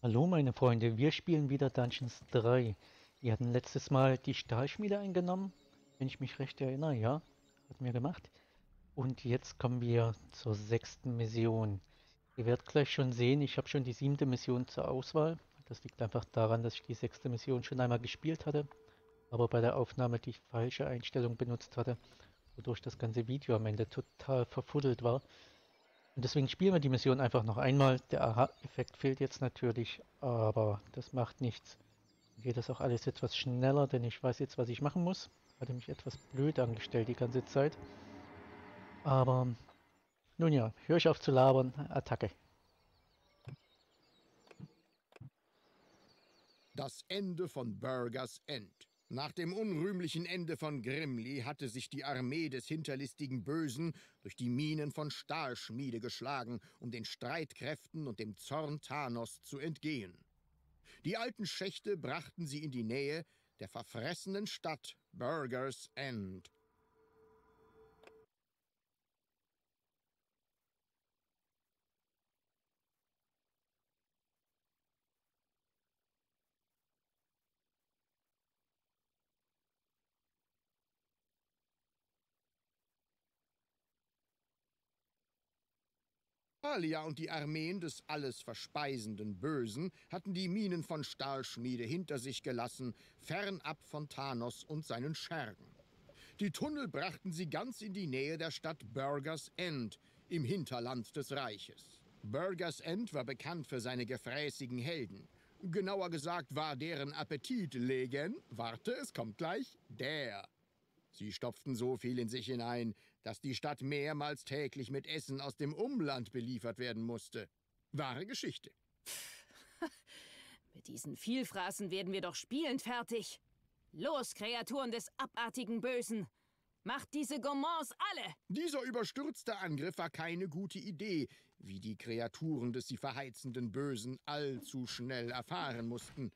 Hallo meine Freunde, wir spielen wieder Dungeons 3. Wir hatten letztes Mal die Stahlschmiede eingenommen, wenn ich mich recht erinnere, ja, hatten wir gemacht. Und jetzt kommen wir zur sechsten Mission. Ihr werdet gleich schon sehen, ich habe schon die siebte Mission zur Auswahl. Das liegt einfach daran, dass ich die sechste Mission schon einmal gespielt hatte, aber bei der Aufnahme die falsche Einstellung benutzt hatte, wodurch das ganze Video am Ende total verfuddelt war. Und deswegen spielen wir die Mission einfach noch einmal. Der Aha-Effekt fehlt jetzt natürlich, aber das macht nichts. Geht das auch alles etwas schneller, denn ich weiß jetzt, was ich machen muss. Hatte mich etwas blöd angestellt die ganze Zeit. Aber nun ja, höre ich auf zu labern. Attacke. Das Ende von Burgers End. Nach dem unrühmlichen Ende von Grimli hatte sich die Armee des hinterlistigen Bösen durch die Minen von Stahlschmiede geschlagen, um den Streitkräften und dem Zorn Thanos zu entgehen. Die alten Schächte brachten sie in die Nähe der verfressenen Stadt Burgers End. Alia und die Armeen des alles verspeisenden Bösen hatten die Minen von Stahlschmiede hinter sich gelassen, fernab von Thanos und seinen Schergen. Die Tunnel brachten sie ganz in die Nähe der Stadt Burgers End im Hinterland des Reiches. Burgers End war bekannt für seine gefräßigen Helden. Genauer gesagt war deren Appetit legen, warte, es kommt gleich, der. Sie stopften so viel in sich hinein, dass die Stadt mehrmals täglich mit Essen aus dem Umland beliefert werden musste. Wahre Geschichte. mit diesen Vielfraßen werden wir doch spielend fertig. Los, Kreaturen des abartigen Bösen! Macht diese Gourmands alle! Dieser überstürzte Angriff war keine gute Idee, wie die Kreaturen des sie verheizenden Bösen allzu schnell erfahren mussten.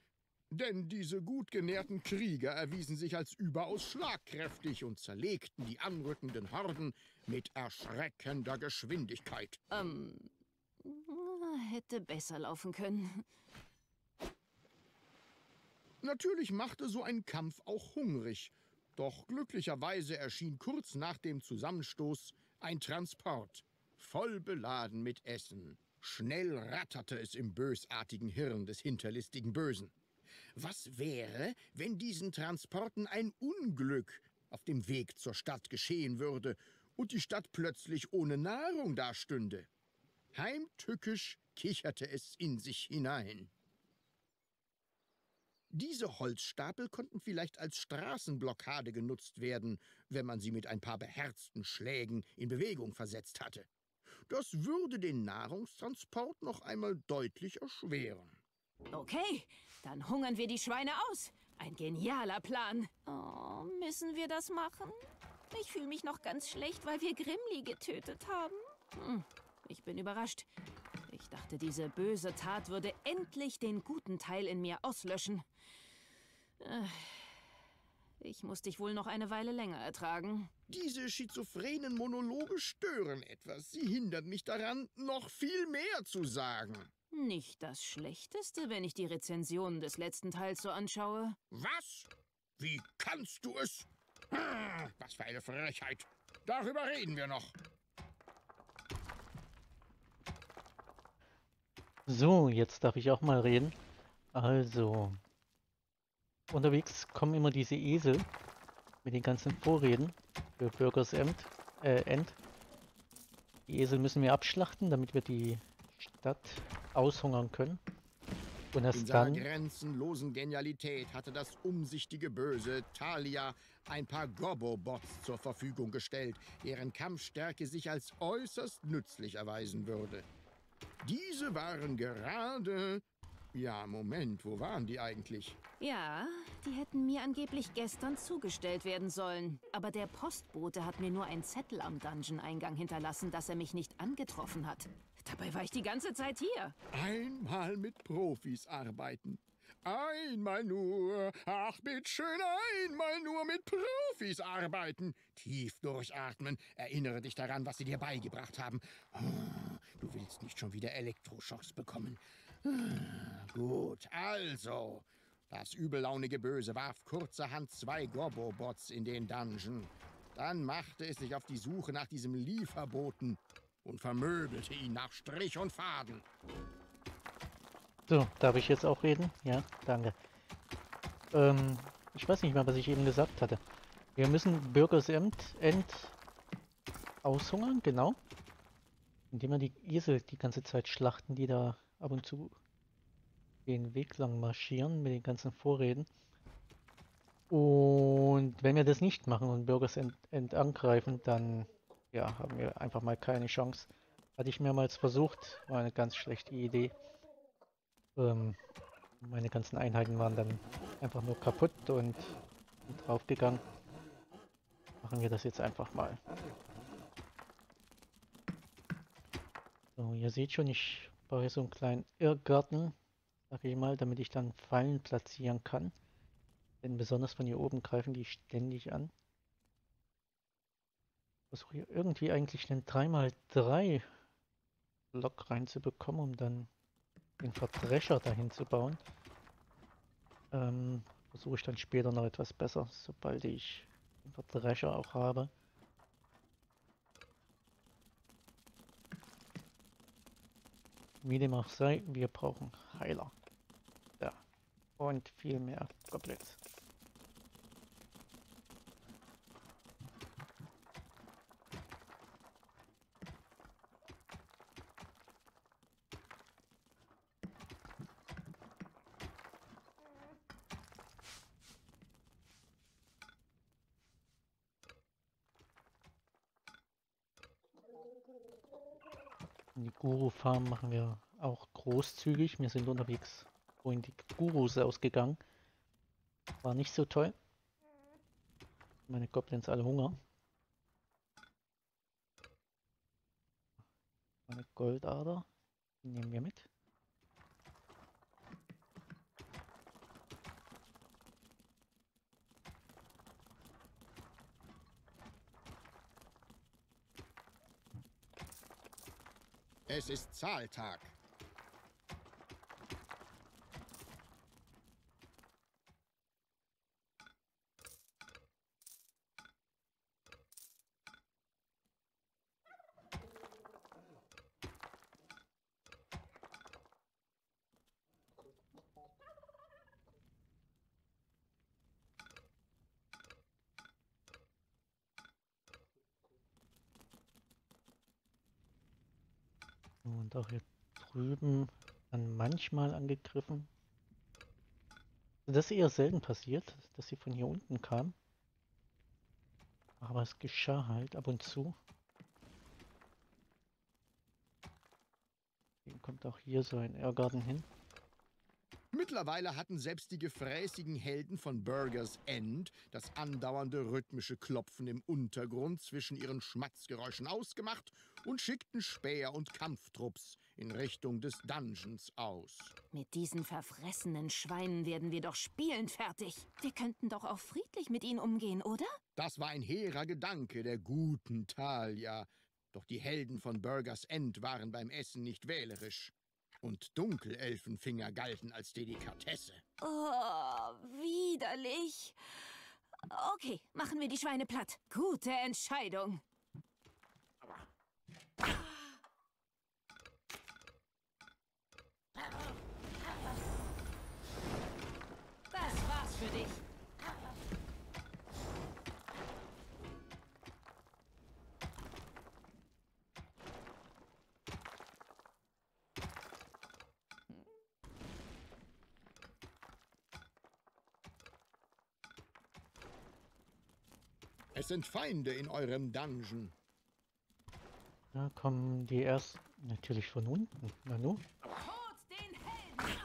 Denn diese gut genährten Krieger erwiesen sich als überaus schlagkräftig und zerlegten die anrückenden Horden mit erschreckender Geschwindigkeit. Ähm, hätte besser laufen können. Natürlich machte so ein Kampf auch hungrig. Doch glücklicherweise erschien kurz nach dem Zusammenstoß ein Transport, voll beladen mit Essen. Schnell ratterte es im bösartigen Hirn des hinterlistigen Bösen. Was wäre, wenn diesen Transporten ein Unglück auf dem Weg zur Stadt geschehen würde und die Stadt plötzlich ohne Nahrung dastünde? Heimtückisch kicherte es in sich hinein. Diese Holzstapel konnten vielleicht als Straßenblockade genutzt werden, wenn man sie mit ein paar beherzten Schlägen in Bewegung versetzt hatte. Das würde den Nahrungstransport noch einmal deutlich erschweren. Okay, dann hungern wir die Schweine aus. Ein genialer Plan. Oh, müssen wir das machen? Ich fühle mich noch ganz schlecht, weil wir Grimli getötet haben. Hm, ich bin überrascht. Ich dachte, diese böse Tat würde endlich den guten Teil in mir auslöschen. Äh, ich muss dich wohl noch eine Weile länger ertragen. Diese schizophrenen Monologe stören etwas. Sie hindern mich daran, noch viel mehr zu sagen. Nicht das Schlechteste, wenn ich die Rezensionen des letzten Teils so anschaue. Was? Wie kannst du es? Hm, was für eine Frechheit. Darüber reden wir noch. So, jetzt darf ich auch mal reden. Also, unterwegs kommen immer diese Esel mit den ganzen Vorreden für Bürgers End. Äh, End. Die Esel müssen wir abschlachten, damit wir die Stadt aushungern können. Und erst In seiner dann... grenzenlosen Genialität hatte das umsichtige Böse Talia ein paar Gobbo-Bots zur Verfügung gestellt, deren Kampfstärke sich als äußerst nützlich erweisen würde. Diese waren gerade ja, Moment, wo waren die eigentlich? Ja, die hätten mir angeblich gestern zugestellt werden sollen. Aber der Postbote hat mir nur ein Zettel am Dungeon-Eingang hinterlassen, dass er mich nicht angetroffen hat. Dabei war ich die ganze Zeit hier. Einmal mit Profis arbeiten. Einmal nur, ach bitteschön, einmal nur mit Profis arbeiten. Tief durchatmen, erinnere dich daran, was sie dir beigebracht haben. Oh, du willst nicht schon wieder Elektroschocks bekommen. Gut, also. Das übellaunige Böse warf kurzerhand zwei Gobbo-Bots in den Dungeon. Dann machte es sich auf die Suche nach diesem Lieferboten und vermöbelte ihn nach Strich und Faden. So, darf ich jetzt auch reden? Ja, danke. Ähm, ich weiß nicht mehr, was ich eben gesagt hatte. Wir müssen Bürgersamt End aushungern, genau. Indem wir die Esel die ganze Zeit schlachten, die da ab und zu den Weg lang marschieren mit den ganzen Vorräten. Und wenn wir das nicht machen und Bürgers End, angreifen, dann ja, haben wir einfach mal keine Chance. Hatte ich mehrmals versucht, war eine ganz schlechte Idee. Ähm, meine ganzen Einheiten waren dann einfach nur kaputt und draufgegangen. Machen wir das jetzt einfach mal. So, ihr seht schon, ich baue hier so einen kleinen Irrgarten, sag ich mal, damit ich dann Fallen platzieren kann. Denn besonders von hier oben greifen die ständig an. Versuche hier irgendwie eigentlich einen 3x3 Block reinzubekommen, um dann den Verdrescher dahin zu bauen. Ähm, versuche ich dann später noch etwas besser, sobald ich den Verdrescher auch habe. Wie dem auch sei, wir brauchen Heiler. Ja. Und viel mehr Goblins. Die Guru-Farm machen wir auch großzügig. Wir sind unterwegs, wohin die Gurus ausgegangen. War nicht so toll. Meine Goblins alle Hunger. Eine Goldader. Nehmen wir mit. Es ist Zahltag. Und auch hier drüben dann manchmal angegriffen. Das ist eher selten passiert, dass sie von hier unten kam. Aber es geschah halt ab und zu. Deswegen kommt auch hier so ein Irrgarten hin. Mittlerweile hatten selbst die gefräßigen Helden von Burgers End das andauernde rhythmische Klopfen im Untergrund zwischen ihren Schmatzgeräuschen ausgemacht und schickten Späher und Kampftrupps in Richtung des Dungeons aus. Mit diesen verfressenen Schweinen werden wir doch spielend fertig. Wir könnten doch auch friedlich mit ihnen umgehen, oder? Das war ein hehrer Gedanke der guten Talia. Doch die Helden von Burgers End waren beim Essen nicht wählerisch. Und Dunkelelfenfinger galten als Delikatesse. Oh, widerlich. Okay, machen wir die Schweine platt. Gute Entscheidung. Sind Feinde in eurem Dungeon. Da kommen die erst natürlich von unten. Na nu. Tod den Helden!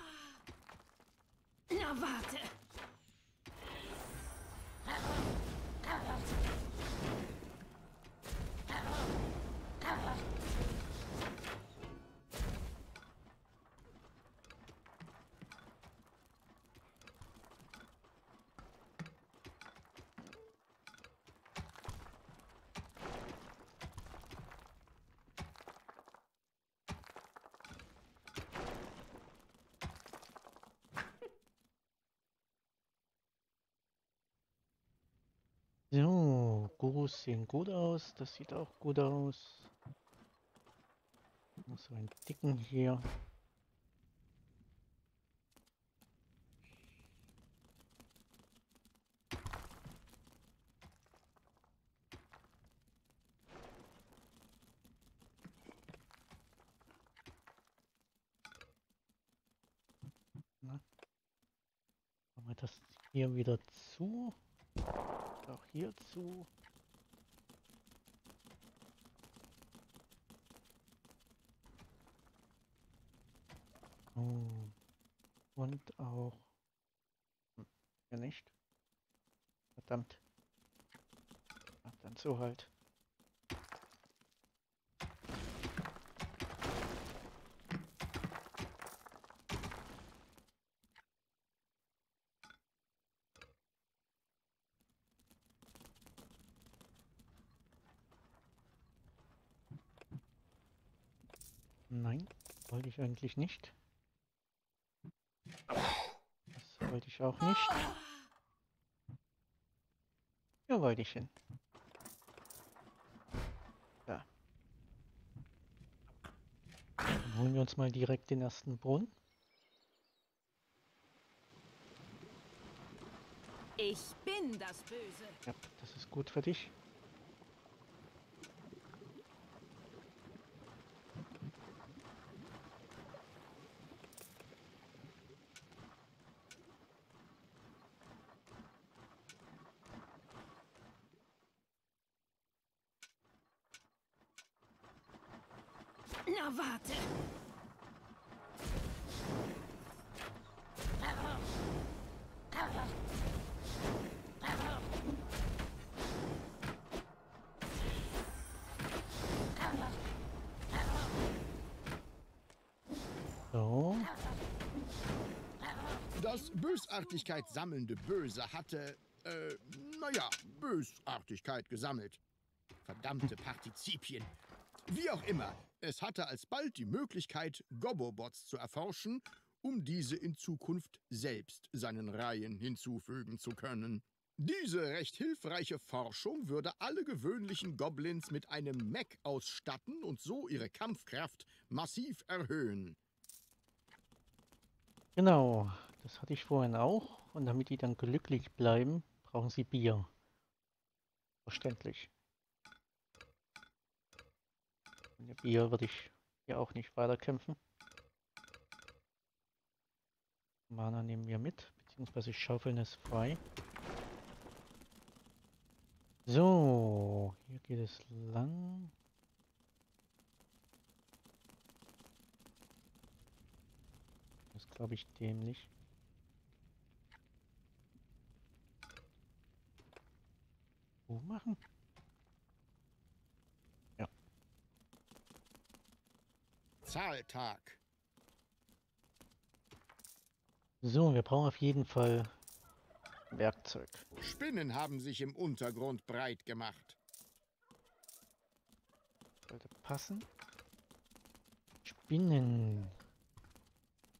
Na, warte. Gurus sehen gut aus. Das sieht auch gut aus. Noch so einen dicken hier. Na? Machen wir das hier wieder zu. Auch hier zu. Oh. Und auch. Hm, Hier nicht. Verdammt. Ach, dann so halt. Nein, wollte ich eigentlich nicht. Das wollte ich auch nicht. Ja, wollte ich hin. Ja. Dann holen wir uns mal direkt den ersten Brunnen. Ich bin das Böse. Ja, das ist gut für dich. Na warte. So, Das Bösartigkeit sammelnde Böse hatte, äh, naja, Bösartigkeit gesammelt. Verdammte Partizipien. Wie auch immer, es hatte alsbald die Möglichkeit, Gobobots zu erforschen, um diese in Zukunft selbst seinen Reihen hinzufügen zu können. Diese recht hilfreiche Forschung würde alle gewöhnlichen Goblins mit einem Mech ausstatten und so ihre Kampfkraft massiv erhöhen. genau. Das hatte ich vorhin auch. Und damit die dann glücklich bleiben, brauchen sie Bier. Verständlich. Ohne Bier würde ich hier auch nicht weiterkämpfen. Mana nehmen wir mit, beziehungsweise schaufeln es frei. So, hier geht es lang. Das glaube ich dämlich. Wo machen? Zahltag. So, wir brauchen auf jeden Fall Werkzeug. Spinnen haben sich im Untergrund breit gemacht. Sollte passen. Spinnen.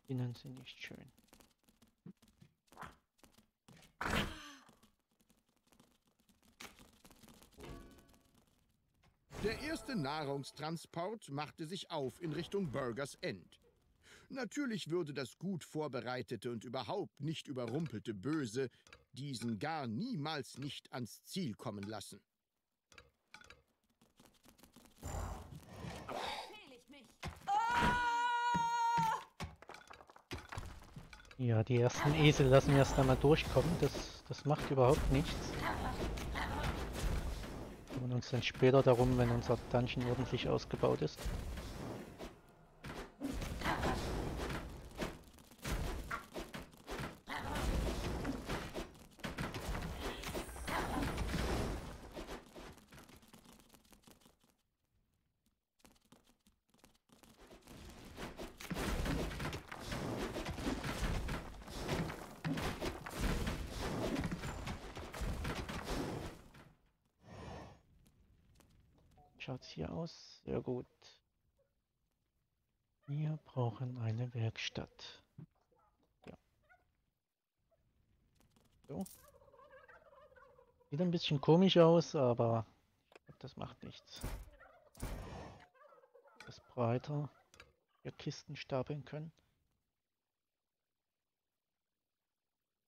Spinnen sind nicht schön. Der erste Nahrungstransport machte sich auf in Richtung Burgers End. Natürlich würde das gut vorbereitete und überhaupt nicht überrumpelte Böse diesen gar niemals nicht ans Ziel kommen lassen. Ja, die ersten Esel lassen erst einmal durchkommen. Das, das macht überhaupt nichts. Uns dann später darum, wenn unser Dungeon ordentlich ausgebaut ist. Schaut's hier aus? Sehr gut. Wir brauchen eine Werkstatt. Ja. So. Sieht ein bisschen komisch aus, aber das macht nichts. Das breiter wir Kisten stapeln können.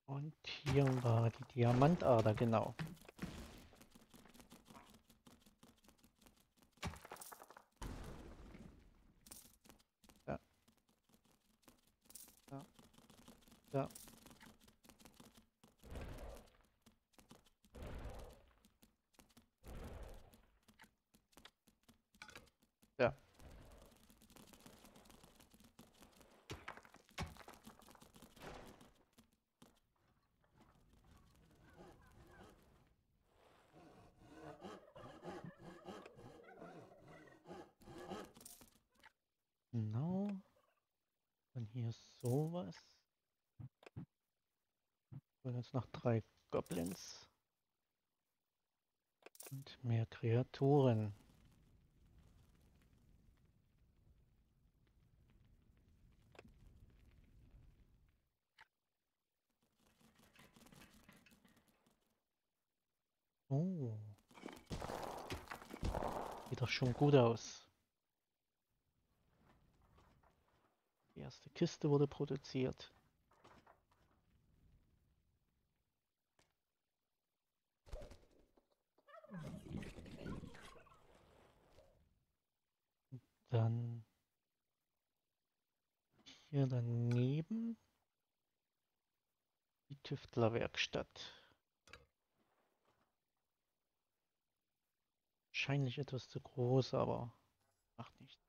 Und hier war die Diamantader, genau. Ja. Ja. Ja. Ja. Genau. Dann hier sowas. Und jetzt noch drei Goblins. Und mehr Kreaturen. Oh. Sieht doch schon gut aus. Die erste Kiste wurde produziert. Dann hier daneben die Tüftlerwerkstatt. Wahrscheinlich etwas zu groß, aber macht nichts.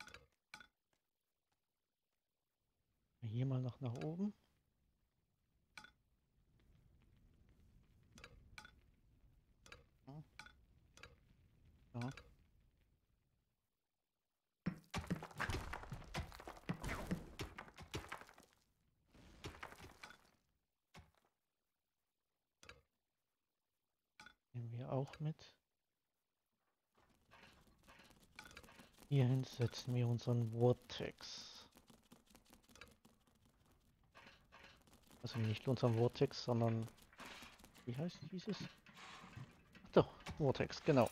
Hier mal noch nach oben. Ja. Nehmen wir auch mit. Hierhin setzen wir unseren Vortex. Also nicht unseren Vortex, sondern wie heißt dieses? Doch, Vortex, genau.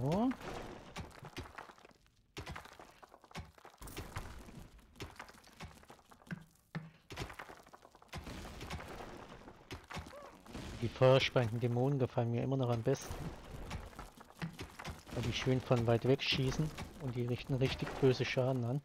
So. Die feuerspeienden Dämonen gefallen mir immer noch am besten. Weil die schön von weit weg schießen und die richten richtig böse Schaden an.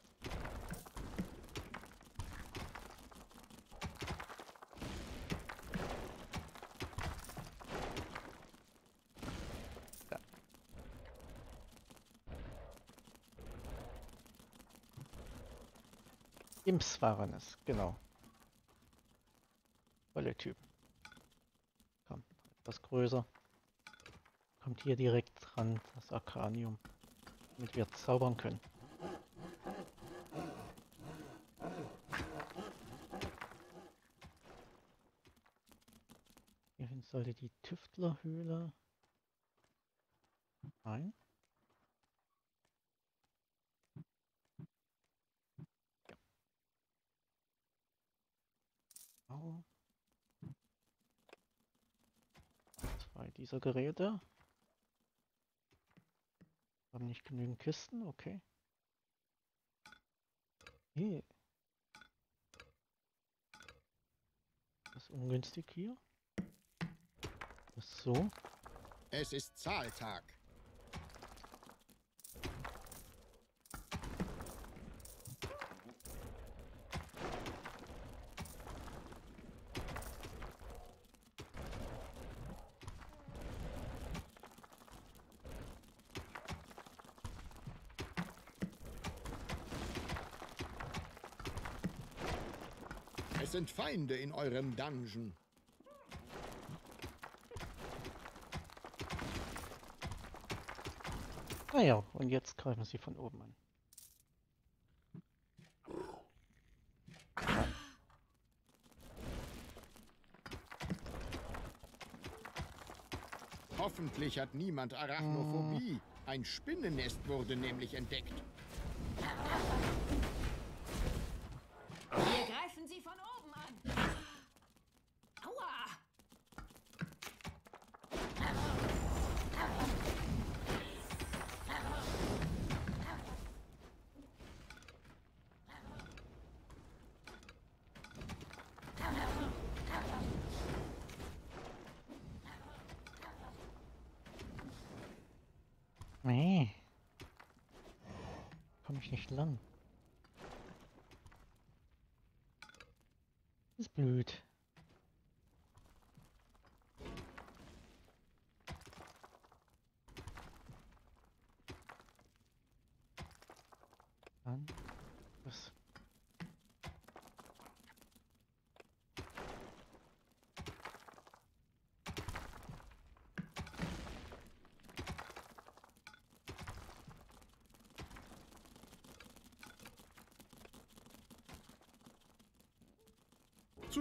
Imps waren es, genau. Tolle Typen. Komm, etwas größer. Kommt hier direkt dran, das Arcanium. Damit wir zaubern können. Hierhin sollte die Tüftlerhöhle. Nein. Ja. Genau. Zwei dieser Geräte. Haben nicht genügend Kisten, okay. Hey. Das ist ungünstig hier. Das so. Es ist Zahltag. Es sind Feinde in eurem Dungeon. Ah und jetzt greifen sie von oben an. Hoffentlich hat niemand Arachnophobie. Hm. Ein Spinnennest wurde nämlich entdeckt.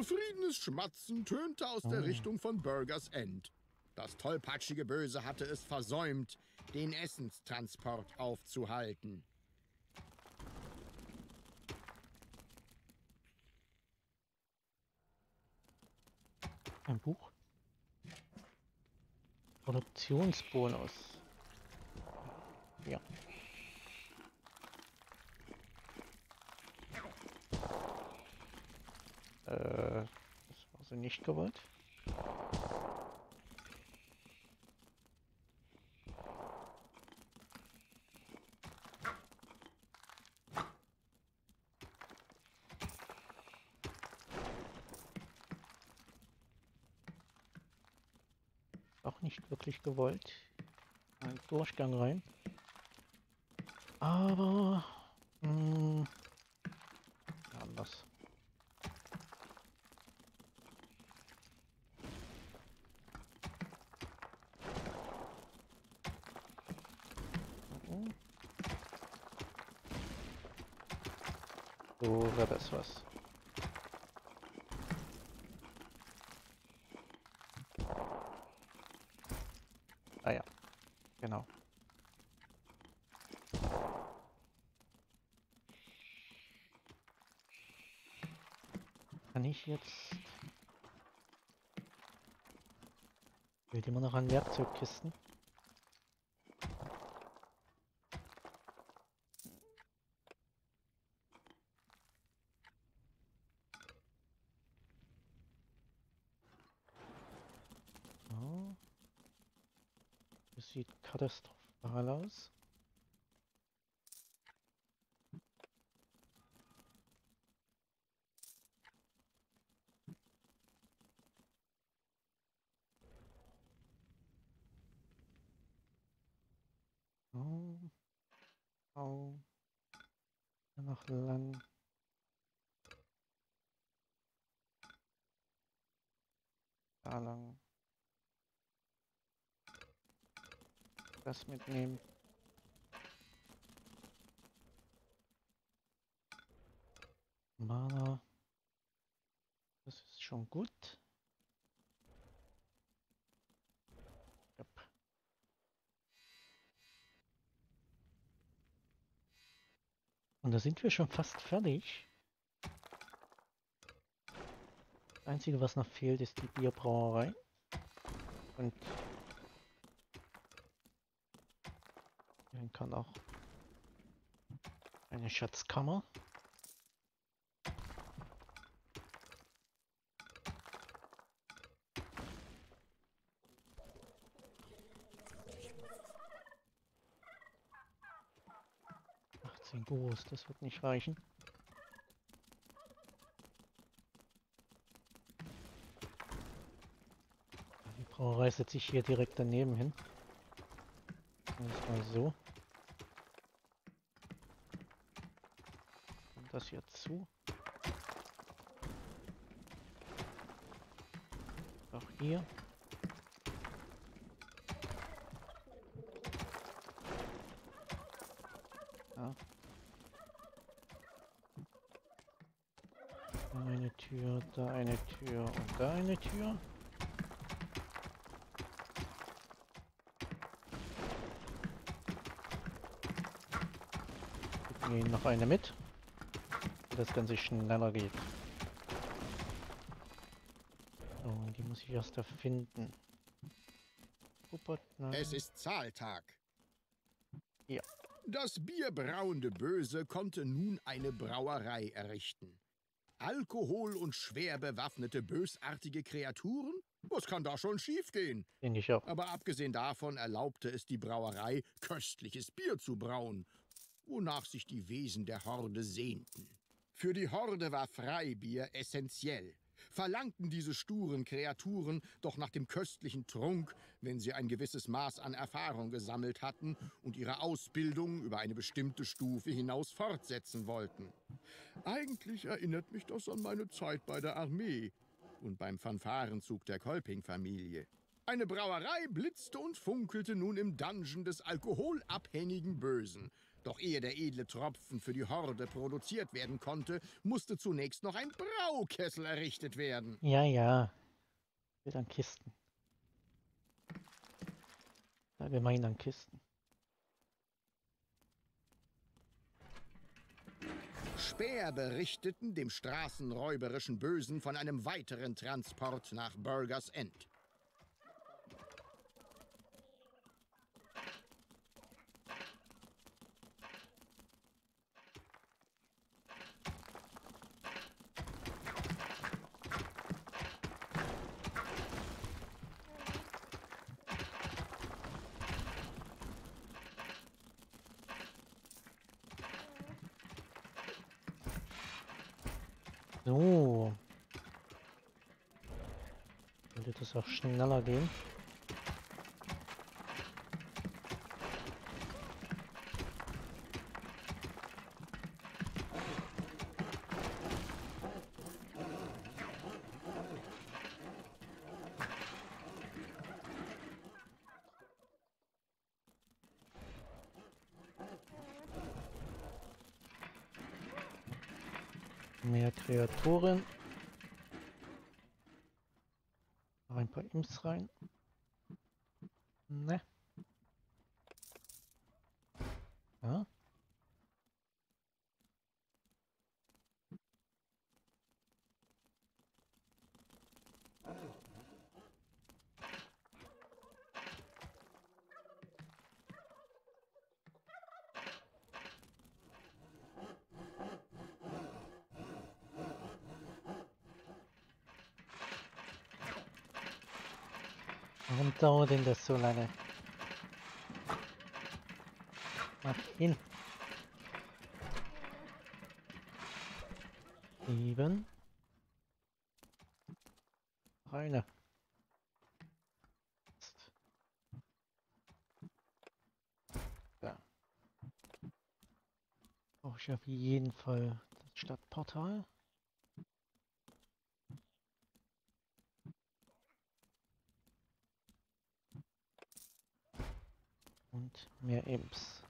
Zufriedenes Schmatzen tönte aus der Oh. Richtung von Burgers End. Das tollpatschige Böse hatte es versäumt, den Essenstransport aufzuhalten. Ein Buch? Produktionsbonus. Ja. Äh, das gewollt. Auch nicht wirklich gewollt. Ein Durchgang rein. Aber mh, anders. Mhm. Das was. Ah ja, genau. Kann ich jetzt... Fehlt immer noch an Werkzeugkisten. So. Das sieht katastrophal aus. Oh. Oh. Dann noch lang. Da lang. Das mitnehmen. Mana. Das ist schon gut. Und da sind wir schon fast fertig. Das Einzige, was noch fehlt, ist die Bierbrauerei. Und Dann kann auch eine Schatzkammer. Achtzehn groß, das wird nicht reichen. Die Brauerei setze ich hier direkt daneben hin. Das mal so. das hier zu? Auch hier. Ja. Eine Tür, da eine Tür und da eine Tür. Nehmen noch eine mit. Das Ganze schneller geht. So, und die muss ich erst erfinden. Nein. Es ist Zahltag. Ja. Das bierbrauende Böse konnte nun eine Brauerei errichten. Alkohol und schwer bewaffnete bösartige Kreaturen? Was kann da schon schiefgehen? Ich auch. Aber abgesehen davon erlaubte es die Brauerei, köstliches Bier zu brauen, wonach sich die Wesen der Horde sehnten. Für die Horde war Freibier essentiell. Verlangten diese sturen Kreaturen doch nach dem köstlichen Trunk, wenn sie ein gewisses Maß an Erfahrung gesammelt hatten und ihre Ausbildung über eine bestimmte Stufe hinaus fortsetzen wollten. Eigentlich erinnert mich das an meine Zeit bei der Armee und beim Fanfarenzug der Kolping-Familie. Eine Brauerei blitzte und funkelte nun im Dungeon des alkoholabhängigen Bösen. Doch ehe der edle Tropfen für die Horde produziert werden konnte, musste zunächst noch ein Braukessel errichtet werden. Ja, ja. Wird an Kisten. Allgemein an Kisten. Späher berichteten dem straßenräuberischen Bösen von einem weiteren Transport nach Burgers End. So. Sollte das auch schneller gehen. Mehr Kreaturen. Noch ein paar Imps rein. Ne. Ja. Warum dauert denn das so lange? Mach hin. Sieben. Noch eine. Jetzt. Da. Brauche ich auf jeden Fall das Stadtportal. Und mehr Imps.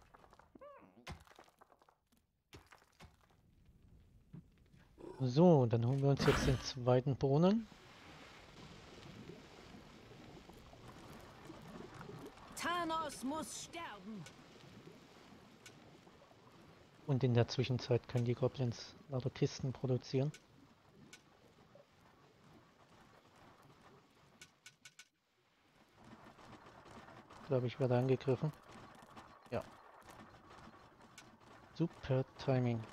So, dann holen wir uns jetzt den zweiten Brunnen. Thanos muss sterben. Und in der Zwischenzeit können die Goblins lauter Kisten produzieren. Ich glaube, ich werde angegriffen. Ja. Super Timing.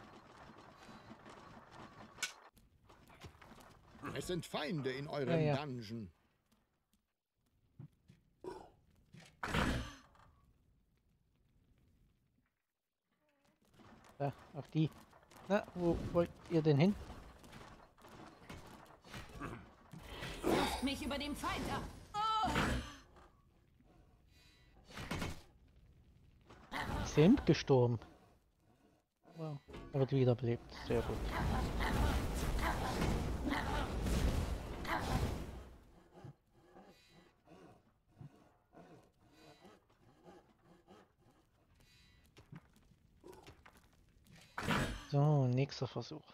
Es sind Feinde in eurem Ja, ja. Dungeon. Da, auf die. Na, wo wollt ihr denn hin? Wirft mich über dem Feind ab. Oh, Imp gestorben? Wow. Er wird wiederbelebt. Sehr gut. So, nächster Versuch.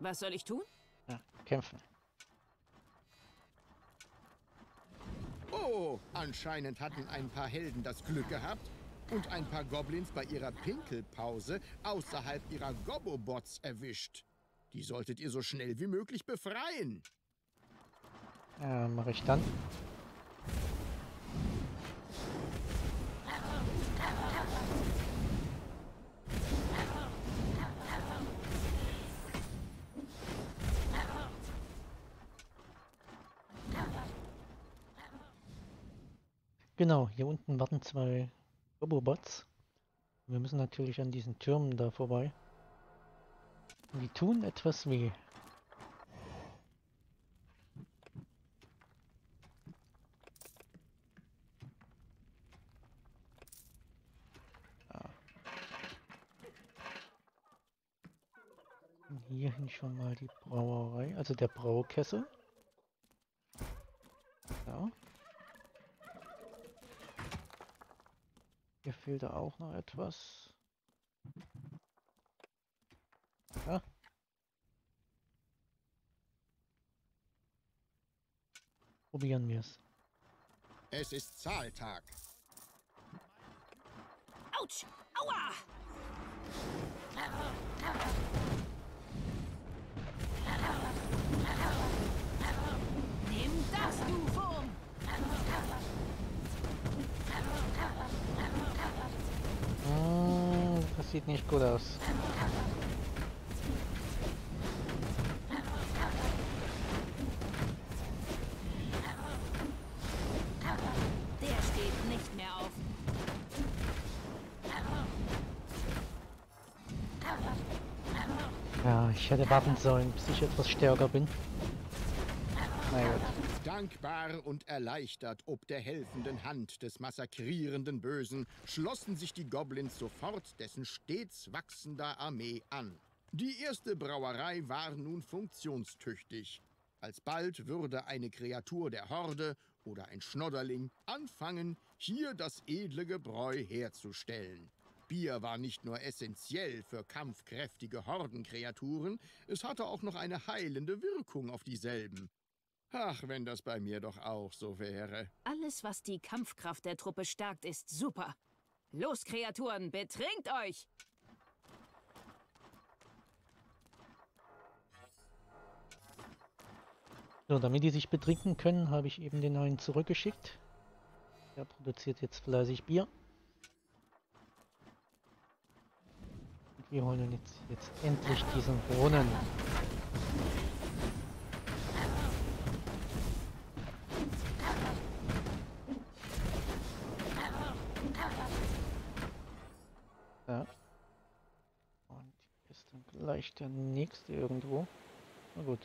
was soll ich tun? Ja, kämpfen. Oh, anscheinend hatten ein paar Helden das Glück gehabt, und ein paar Goblins bei ihrer Pinkelpause außerhalb ihrer Gobobots erwischt. Die solltet ihr so schnell wie möglich befreien. Ja, mache ich dann. Genau, hier unten warten zwei Robobots. Wir müssen natürlich an diesen Türmen da vorbei. Die tun etwas weh. Hierhin schon mal die Brauerei, also der Braukessel. Ja. Hier fehlt auch noch etwas. Ja. Probieren wir es. Es ist Zahltag. Autsch! Aua! Nimm das, du Wurm! Das sieht nicht gut aus. Der steht nicht mehr auf. Ja, ich hätte warten sollen, bis ich etwas stärker bin. Dankbar und erleichtert ob der helfenden Hand des massakrierenden Bösen schlossen sich die Goblins sofort dessen stets wachsender Armee an. Die erste Brauerei war nun funktionstüchtig. Alsbald würde eine Kreatur der Horde oder ein Schnodderling anfangen, hier das edle Gebräu herzustellen. Bier war nicht nur essentiell für kampfkräftige Hordenkreaturen, es hatte auch noch eine heilende Wirkung auf dieselben. Ach, wenn das bei mir doch auch so wäre. Alles, was die Kampfkraft der Truppe stärkt, ist super. Los, Kreaturen, betrinkt euch! So, damit die sich betrinken können, habe ich eben den neuen zurückgeschickt. Der produziert jetzt fleißig Bier. Und wir holen jetzt, jetzt endlich diesen Brunnen. Gleich der nächste irgendwo. Na gut,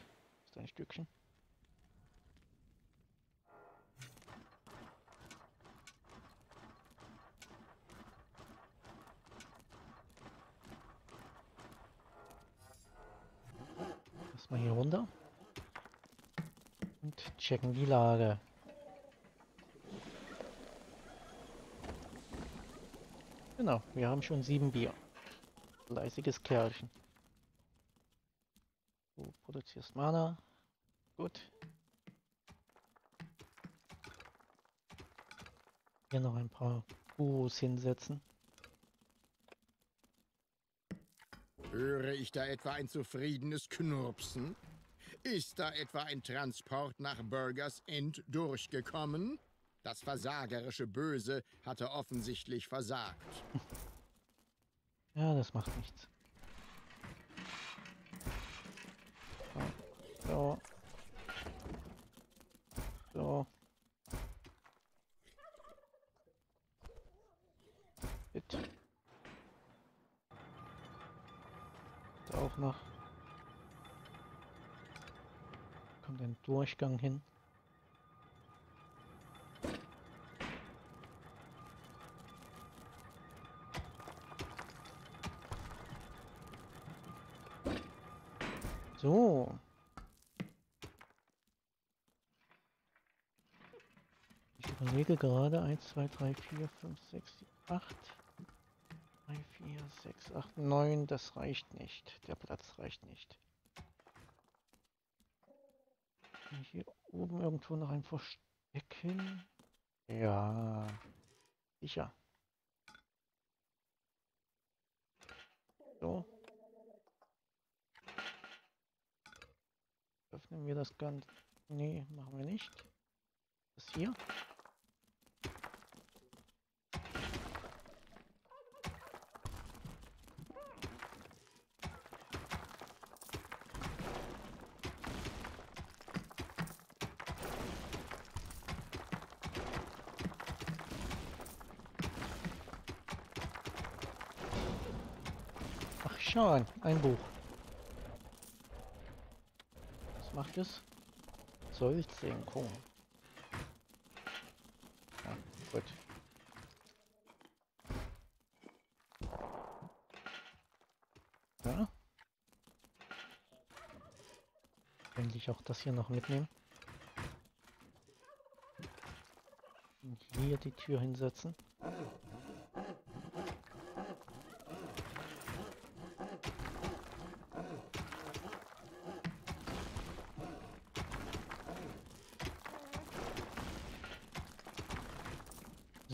ist ein Stückchen. Erstmal hier runter. Und checken die Lage. Genau, wir haben schon sieben Bier. Fleißiges Kerlchen. Du produzierst Mana. Gut. Hier noch ein paar Gurus hinsetzen. Höre ich da etwa ein zufriedenes Knurpsen? Ist da etwa ein Transport nach Burgers End durchgekommen? Das versagerische Böse hatte offensichtlich versagt. Ja, das macht nichts. So. So. Bitte. Da auch noch. Kommt ein Durchgang hin. So. Ich überlege gerade 1, 2, 3, 4, 5, 6, 7, 8. 3, 4, 6, 8, 9. Das reicht nicht. Der Platz reicht nicht. Kann ich hier oben irgendwo noch ein Versteck hin? Ja. Sicher. So. Öffnen wir das Ganze. Nee, machen wir nicht. Das hier. Schau an, ein Buch. Was macht es? Zollsenkung. Ja, gut. Ja. Endlich auch das hier noch mitnehmen. Und hier die Tür hinsetzen.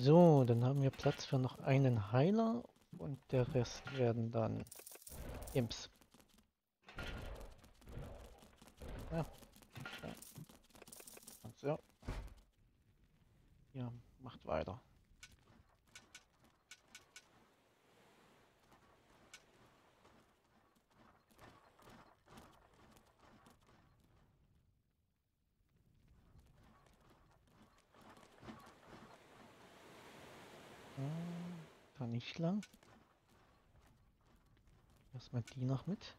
So, dann haben wir Platz für noch einen Heiler und der Rest werden dann Imps. Ja. ja. Und so. Ja, macht weiter. Hm, Da nicht lang. Erstmal die noch mit.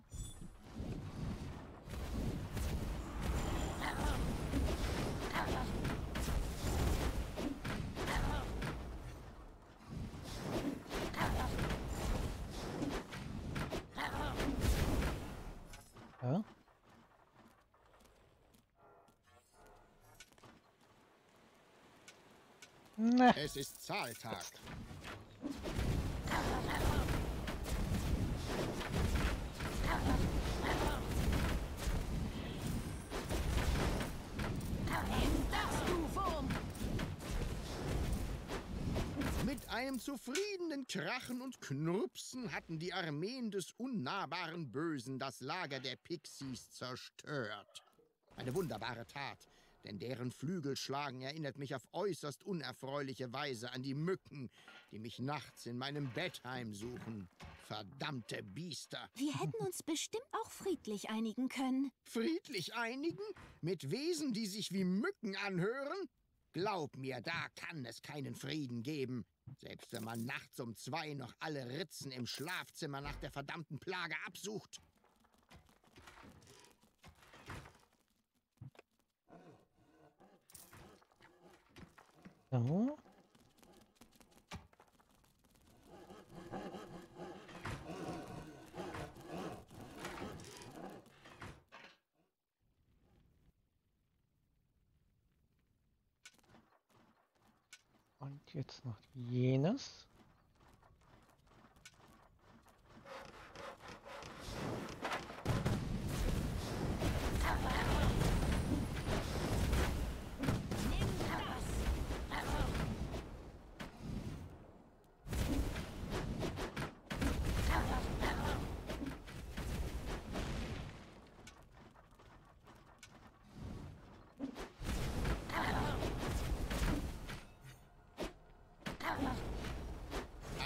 Ja. Ne. Es Wurm! Mit einem zufriedenen Krachen und Knurpsen hatten die Armeen des unnahbaren Bösen das Lager der Pixies zerstört. Eine wunderbare Tat, denn deren Flügelschlagen erinnert mich auf äußerst unerfreuliche Weise an die Mücken, die mich nachts in meinem Bett heimsuchen. Verdammte Biester! Wir hätten uns bestimmt auch friedlich einigen können. Friedlich einigen? Mit Wesen, die sich wie Mücken anhören? Glaub mir, da kann es keinen Frieden geben. Selbst wenn man nachts um zwei noch alle Ritzen im Schlafzimmer nach der verdammten Plage absucht. So. Und jetzt noch jenes. Nimm das!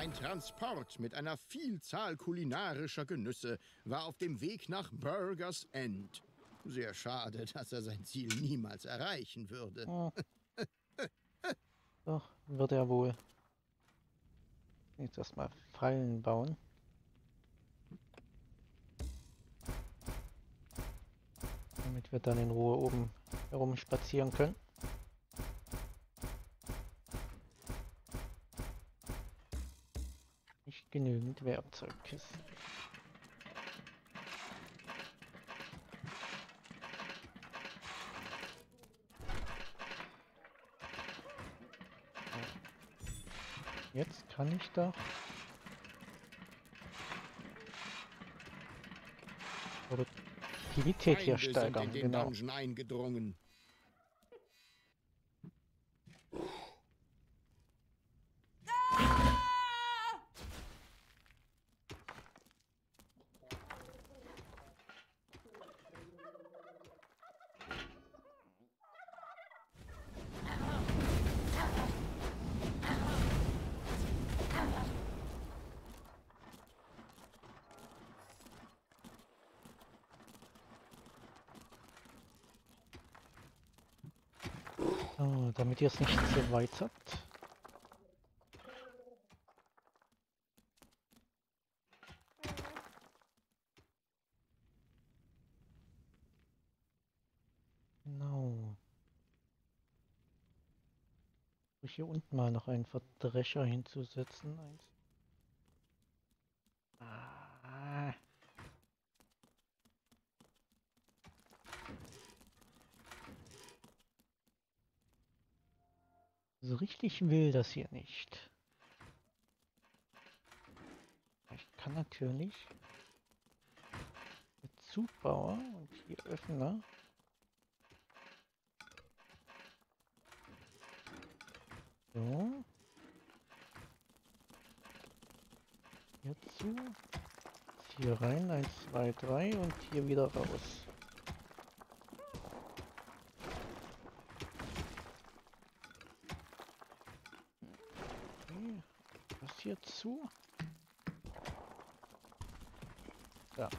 Ein Transport mit einer Vielzahl kulinarischer Genüsse war auf dem Weg nach Burgers End. Sehr schade, dass er sein Ziel niemals erreichen würde. Oh. Doch, wird er wohl. Jetzt erstmal Fallen bauen. Damit wir dann in Ruhe oben herum spazieren können. Genügend Werkzeugkisten. Jetzt kann ich doch. Produktivität hier steigern, genau. Ihr es nicht so weit habt. Genau. Hier unten mal noch einen Verdrescher hinzusetzen. Eins. Ah. Richtig will das hier nicht. Ich kann natürlich mit Zugbauer und hier Öffner so hierzu hier rein 1 2 3 und hier wieder raus hier zu. Ja.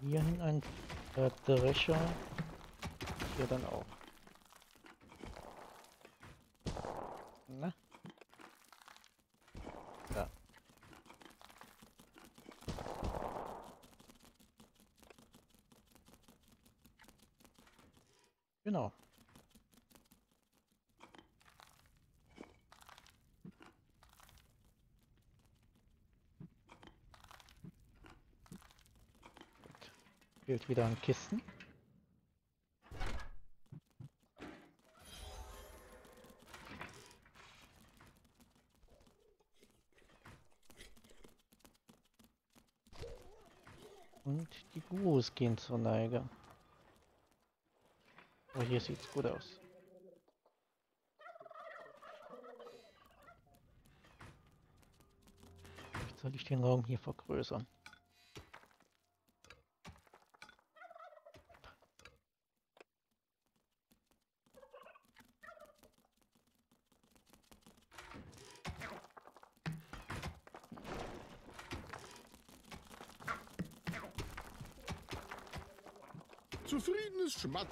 Hierhin ein Verdrescher. Hier dann auch. Na? Ja. Genau. Fehlt wieder an Kisten. Und die Gurus gehen zur Neige. Aber hier sieht's gut aus. Jetzt soll ich den Raum hier vergrößern.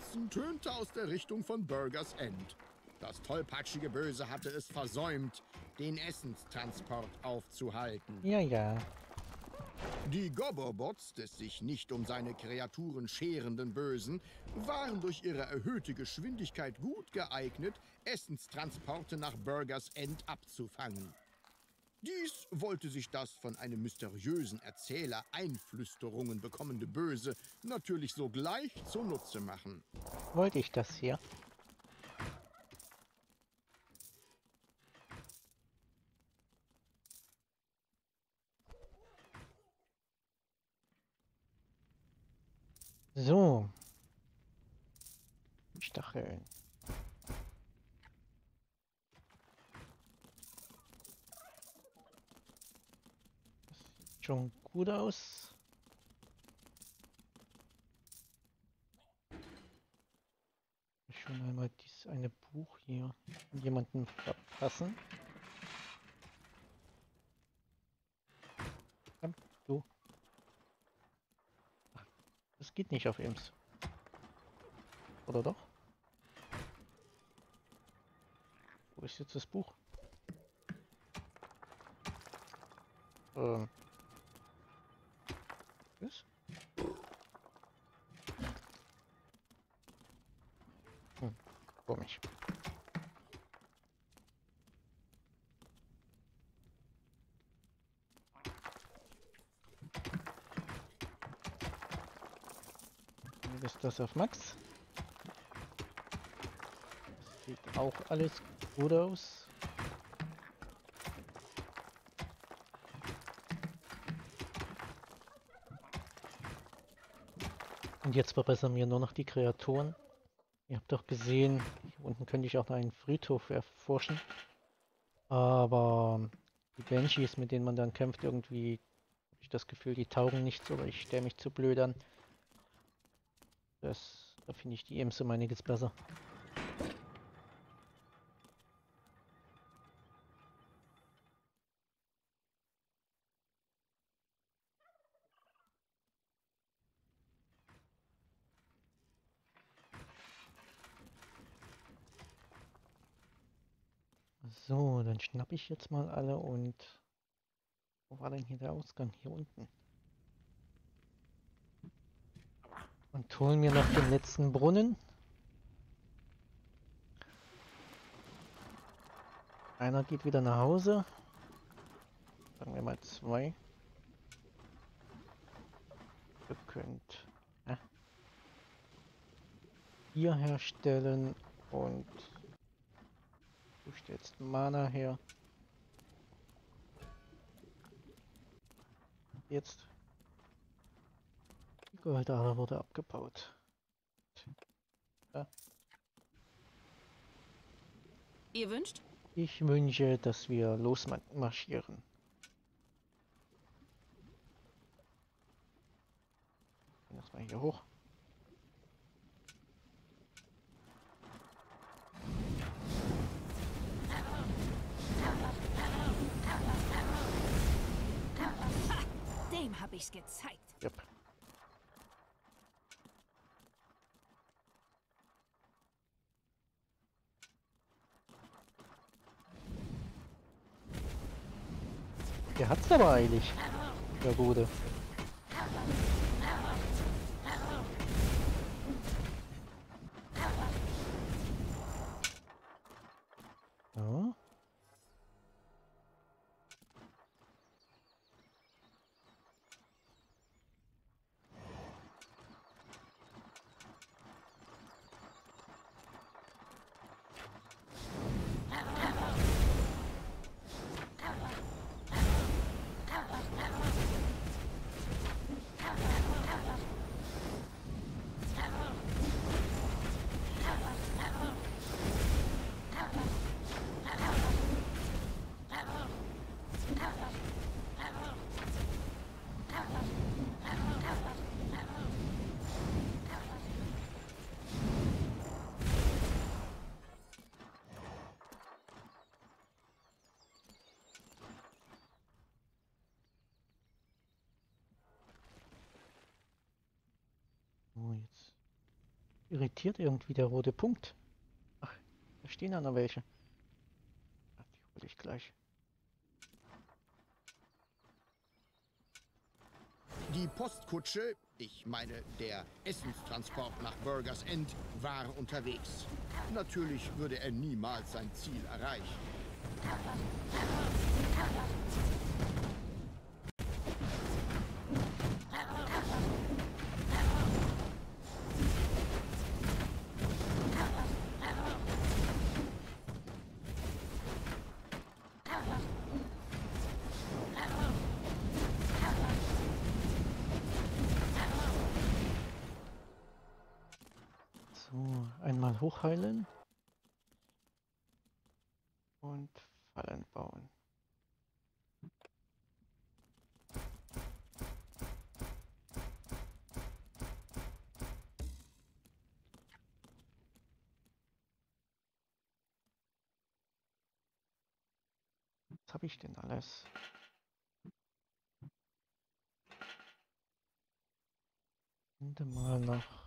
Schmatzen tönte aus der Richtung von Burgers End. Das tollpatschige Böse hatte es versäumt, den Essenstransport aufzuhalten. Ja, ja. Die Gobberbots des sich nicht um seine Kreaturen scherenden Bösen waren durch ihre erhöhte Geschwindigkeit gut geeignet, Essenstransporte nach Burgers End abzufangen. Dies wollte sich das von einem mysteriösen Erzähler Einflüsterungen bekommende Böse natürlich sogleich zunutze machen. Wollte ich das hier? So. Stacheln. Schon gut aus. Schon einmal dieses eine Buch hier jemanden verpassen. Komm, du. das geht nicht auf Ems. Oder doch? Wo ist jetzt das Buch? Ähm. Was? Hm, komisch. Ist das auf Max? Das sieht auch alles gut aus. Und jetzt verbessern wir nur noch die Kreaturen. Ihr habt doch gesehen, hier unten könnte ich auch noch einen Friedhof erforschen. Aber die Banshees, mit denen man dann kämpft, irgendwie habe ich das Gefühl, die taugen nichts oder ich stelle mich zu blöd an. Das, da finde ich die Ems um einiges besser. So, dann schnapp ich jetzt mal alle und... Wo war denn hier der Ausgang? Hier unten. Und holen mir noch den letzten Brunnen. Einer geht wieder nach Hause. Sagen wir mal zwei. Ihr könnt äh, hier herstellen und du stellst Mana her. Jetzt. Die Goldader wurde abgebaut. Ihr wünscht? Ich wünsche, dass wir losmarschieren. Erstmal hier hoch. Dem hab ich's gezeigt. Yep. Der hat's aber eilig. Der Gute. Irritiert irgendwie der rote Punkt. Ach, da stehen da noch welche. Ach, die hole ich gleich. Die Postkutsche, ich meine der Essenstransport nach Burgers End, war unterwegs. Natürlich würde er niemals sein Ziel erreichen. Einmal hochheilen. Und Fallen bauen. Was habe ich denn alles? Ende mal noch.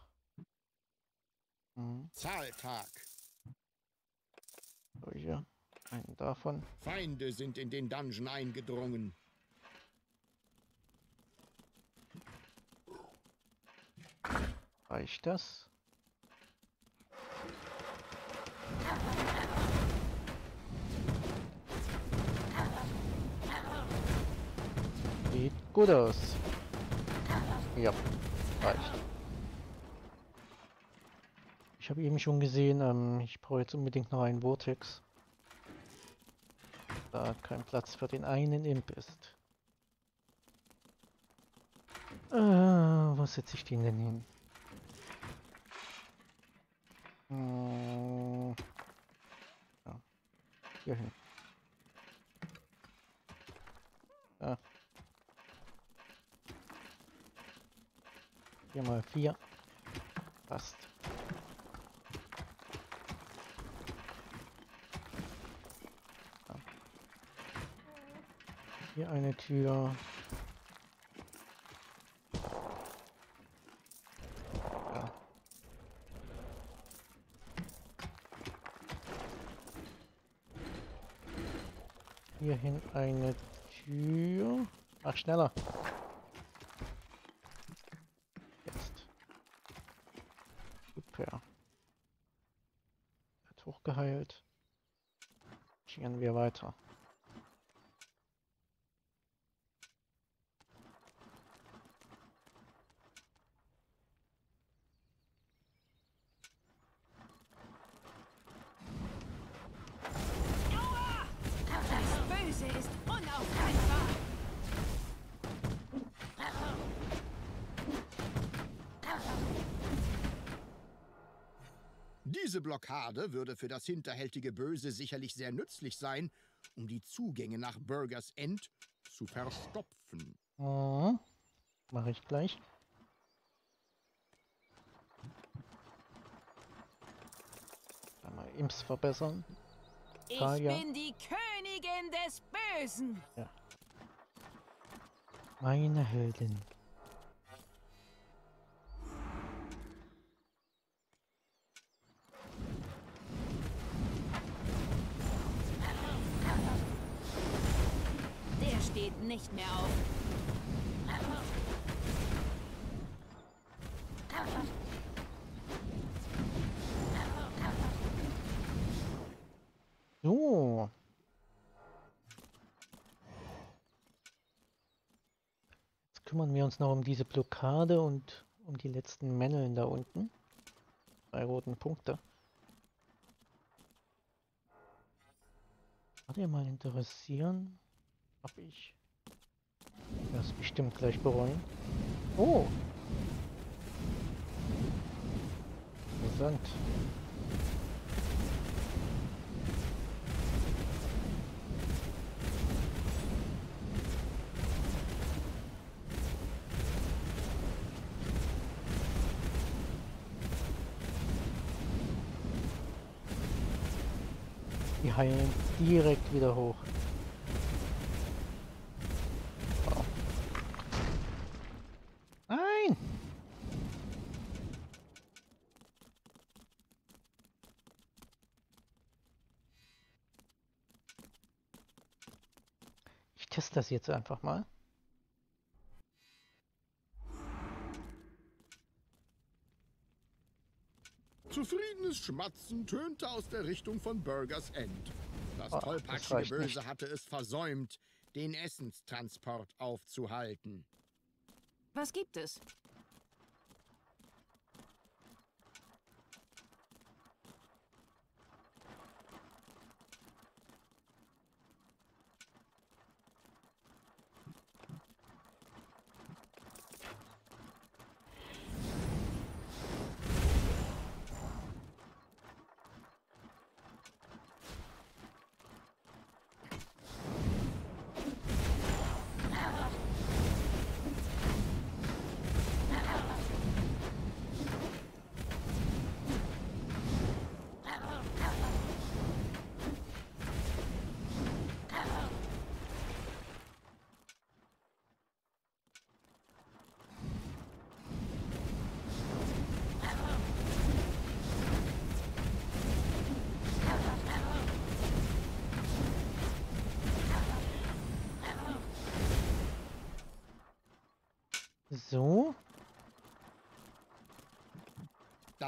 Hm, Zahltag. so hier. Einen davon. Feinde sind in den Dungeon eingedrungen. Reicht das? Sieht gut aus. Ja, reicht. Ich habe eben schon gesehen, ähm, ich brauche jetzt unbedingt noch einen Vortex. Da kein Platz für den einen Imp ist. Äh, wo setze ich den denn hin? Hm. Ja. Hier hin. Ja. Vier mal vier. Passt. Hier eine Tür. Ja. Hierhin eine Tür. Ach, schneller. Jetzt. Super. Wird hochgeheilt. Gehen wir weiter. Das Böse ist unaufhaltbar. Diese Blockade würde für das hinterhältige Böse sicherlich sehr nützlich sein, um die Zugänge nach Burgers End zu verstopfen. Mhm. Mache ich gleich. Einmal Imps verbessern. Ich Talia. bin die Königin des Bösen. Meine Heldin. So. Jetzt kümmern wir uns noch um diese Blockade und um die letzten Männeln da unten. Drei roten Punkte. Hat ihr mal interessieren, ob ich das bestimmt gleich bereuen? Oh! Interessant. Die heilen direkt wieder hoch. Wow. Nein! Ich teste das jetzt einfach mal. Zufriedenes Schmatzen tönte aus der Richtung von Burgers End. Das das tollpatschige Böse nicht. hatte es versäumt, den Essenstransport aufzuhalten. Was gibt es? So.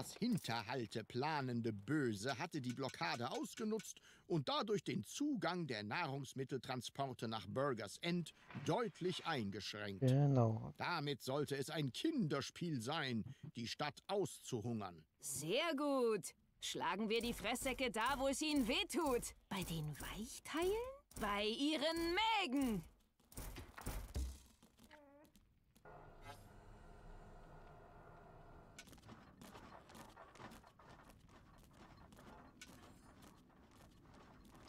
Das Hinterhalte planende Böse hatte die Blockade ausgenutzt und dadurch den Zugang der Nahrungsmitteltransporte nach Burgers End deutlich eingeschränkt. Genau. Damit sollte es ein Kinderspiel sein, die Stadt auszuhungern. Sehr gut. Schlagen wir die Fresssäcke da, wo es ihnen wehtut. Bei den Weichteilen? Bei ihren Mägen.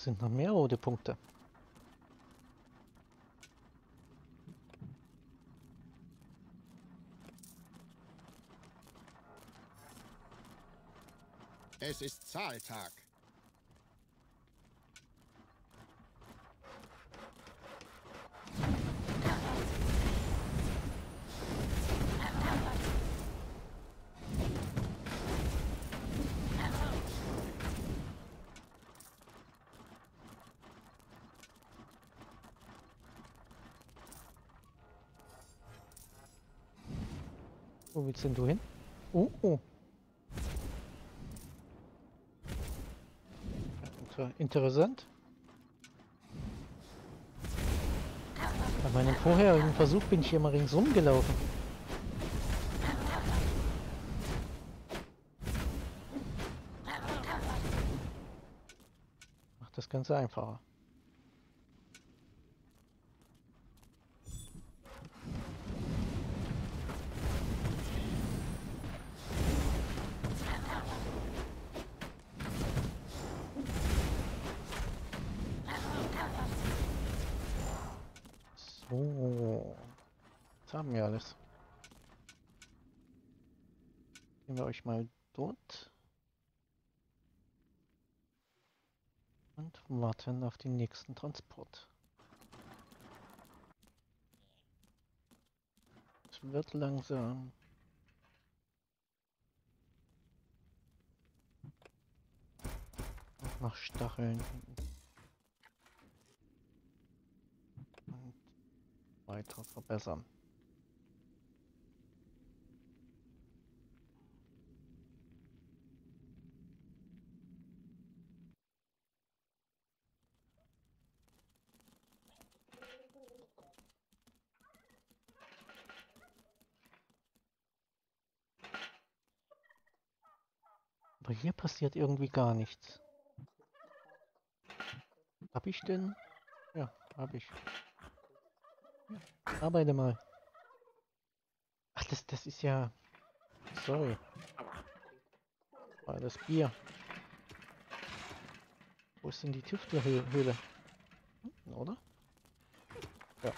Sind noch mehr rote Punkte. Es ist Zahltag. Willst denn du hin? Oh, oh. Inter interessant. Bei meinem vorherigen Versuch bin ich hier mal ringsum gelaufen. Macht das Ganze einfacher. So. Jetzt haben wir alles. Gehen wir euch mal dort. Und warten auf den nächsten Transport. Es wird langsam. Noch Stacheln. Und weiter verbessern. Aber hier passiert irgendwie gar nichts. Hab ich denn? Ja, hab ich. Ja, arbeite mal. Ach, das, das ist ja... Sorry. War das Bier. Wo ist denn die Tüftlerhöhle? Oder? Ja.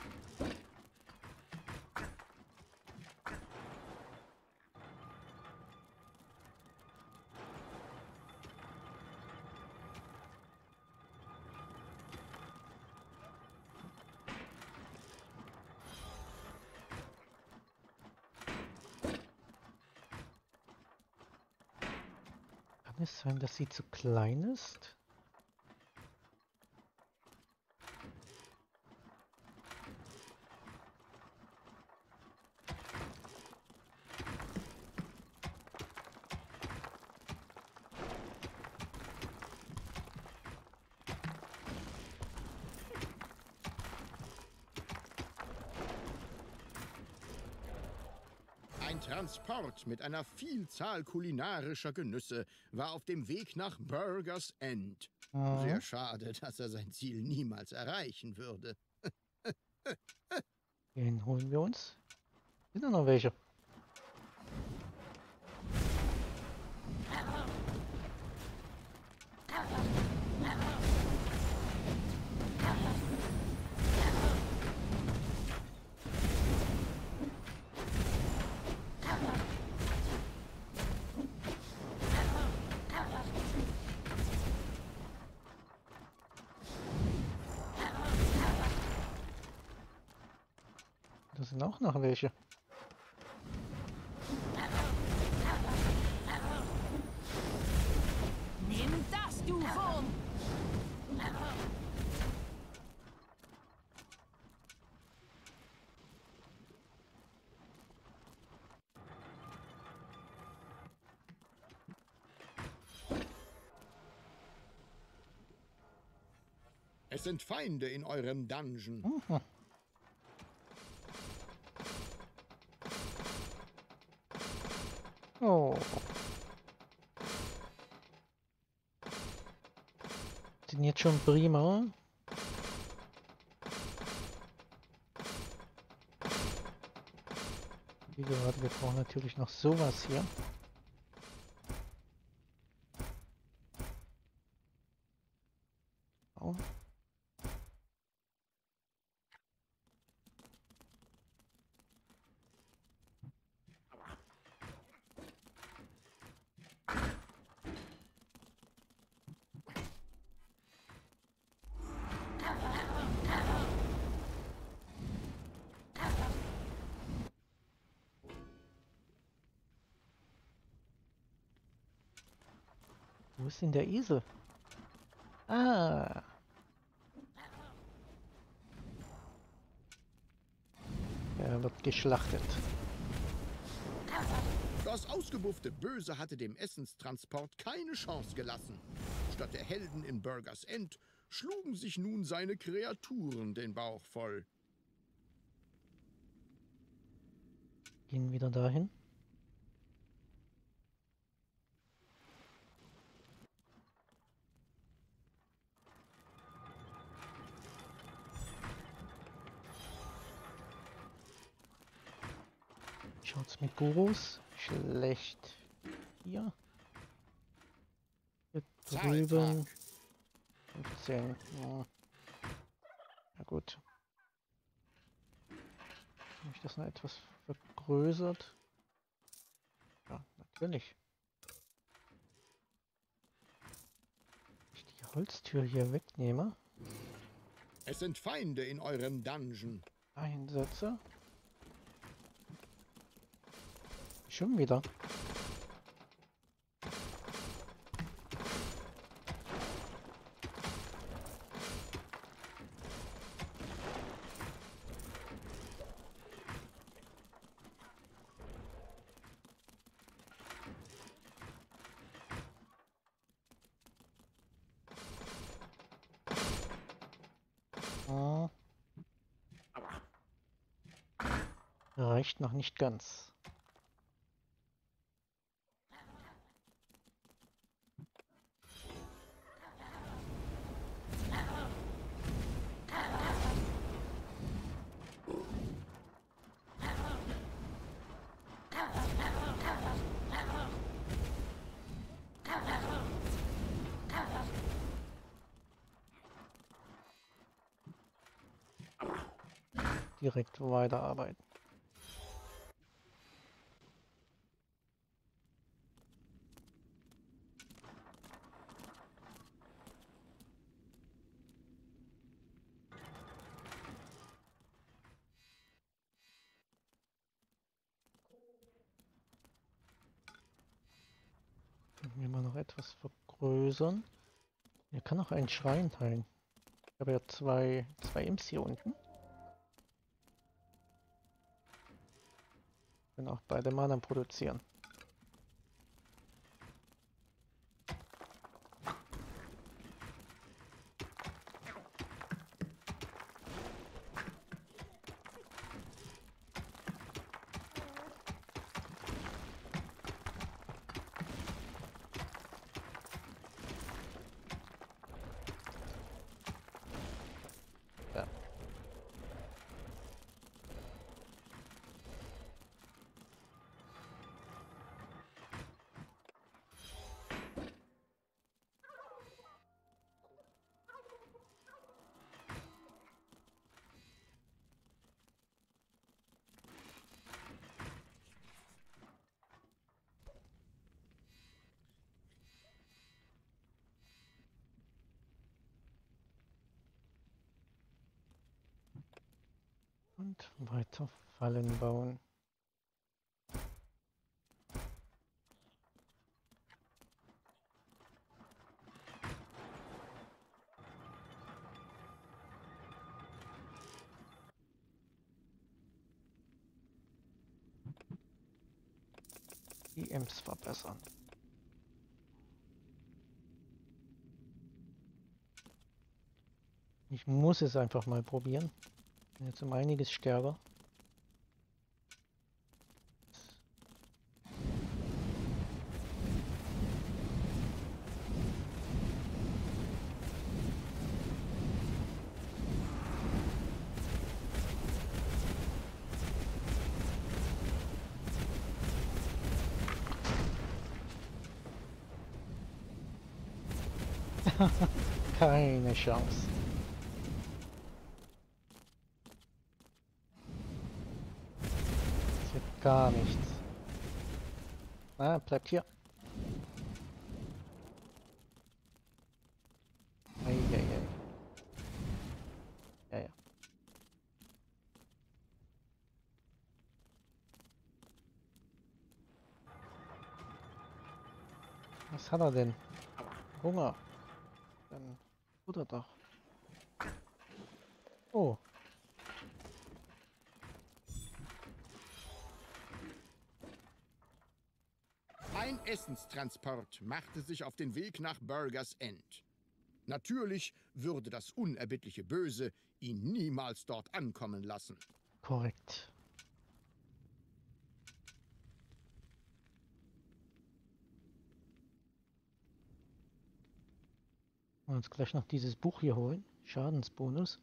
Kann es sein, dass sie zu klein ist? Transport mit einer Vielzahl kulinarischer Genüsse war auf dem Weg nach Burgers End. Ah, Sehr schade, dass er sein Ziel niemals erreichen würde. Den holen wir uns. Sind da noch welche? Auch noch welche. Nimm das, du Wurm! Es sind Feinde in eurem Dungeon. Mhm. Sind jetzt schon prima. Wie gerade, wir brauchen natürlich noch sowas hier. Ist denn der Esel? Ah. Er wird geschlachtet. überaus ausgebuffte Böse hatte dem Essenstransport keine Chance gelassen. Statt der Helden in Burgers End schlugen sich nun seine Kreaturen den Bauch voll. Gehen wieder dahin. Mit Gurus? Schlecht. Hier. Hier drüben. 15. Ja. ja gut. Habe ich das noch etwas vergrößert? Ja, natürlich. Ich die Holztür hier wegnehme. Es sind Feinde in eurem Dungeon. Einsetze. Schon wieder. Ah. Reicht noch nicht ganz. Direkt weiterarbeiten. Können wir mal noch etwas vergrößern. Hier kann auch ein Schrein sein. Ich habe ja zwei, zwei Imps hier unten. Können auch beide Mana produzieren. Ja. Und Fallen bauen. Die Imps verbessern. Ich muss es einfach mal probieren. Jetzt um einiges stärker. Keine Chance. Das wird gar nichts. Na, bleibt hier. Eieiei. Ja, ja. Was hat er denn? Hunger. Er doch. Oh. Essenstransport machte sich auf den Weg nach Burgers End. Natürlich würde das unerbittliche Böse ihn niemals dort ankommen lassen. Korrekt. Wir uns gleich noch dieses Buch hier holen. Schadensbonus.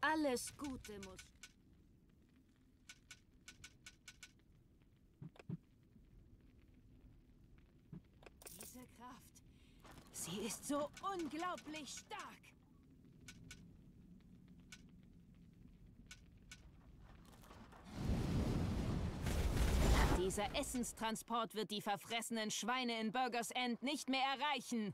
Alles Gute muss. Diese Kraft. Sie ist so unglaublich stark. Dieser Essenstransport wird die verfressenen Schweine in Burgers End nicht mehr erreichen.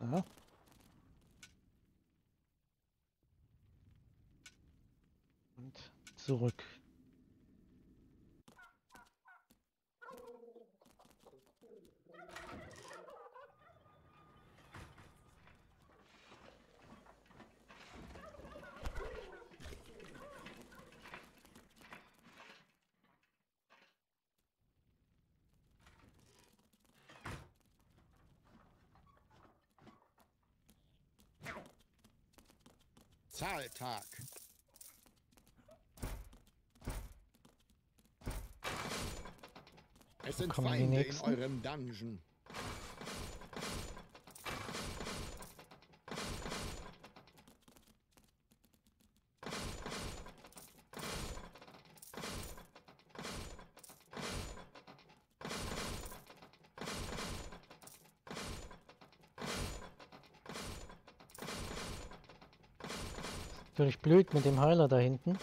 Aha. Und zurück. Zahltag. Es sind Kommen Feinde in eurem Dungeon. Natürlich blöd mit dem Heiler da hinten.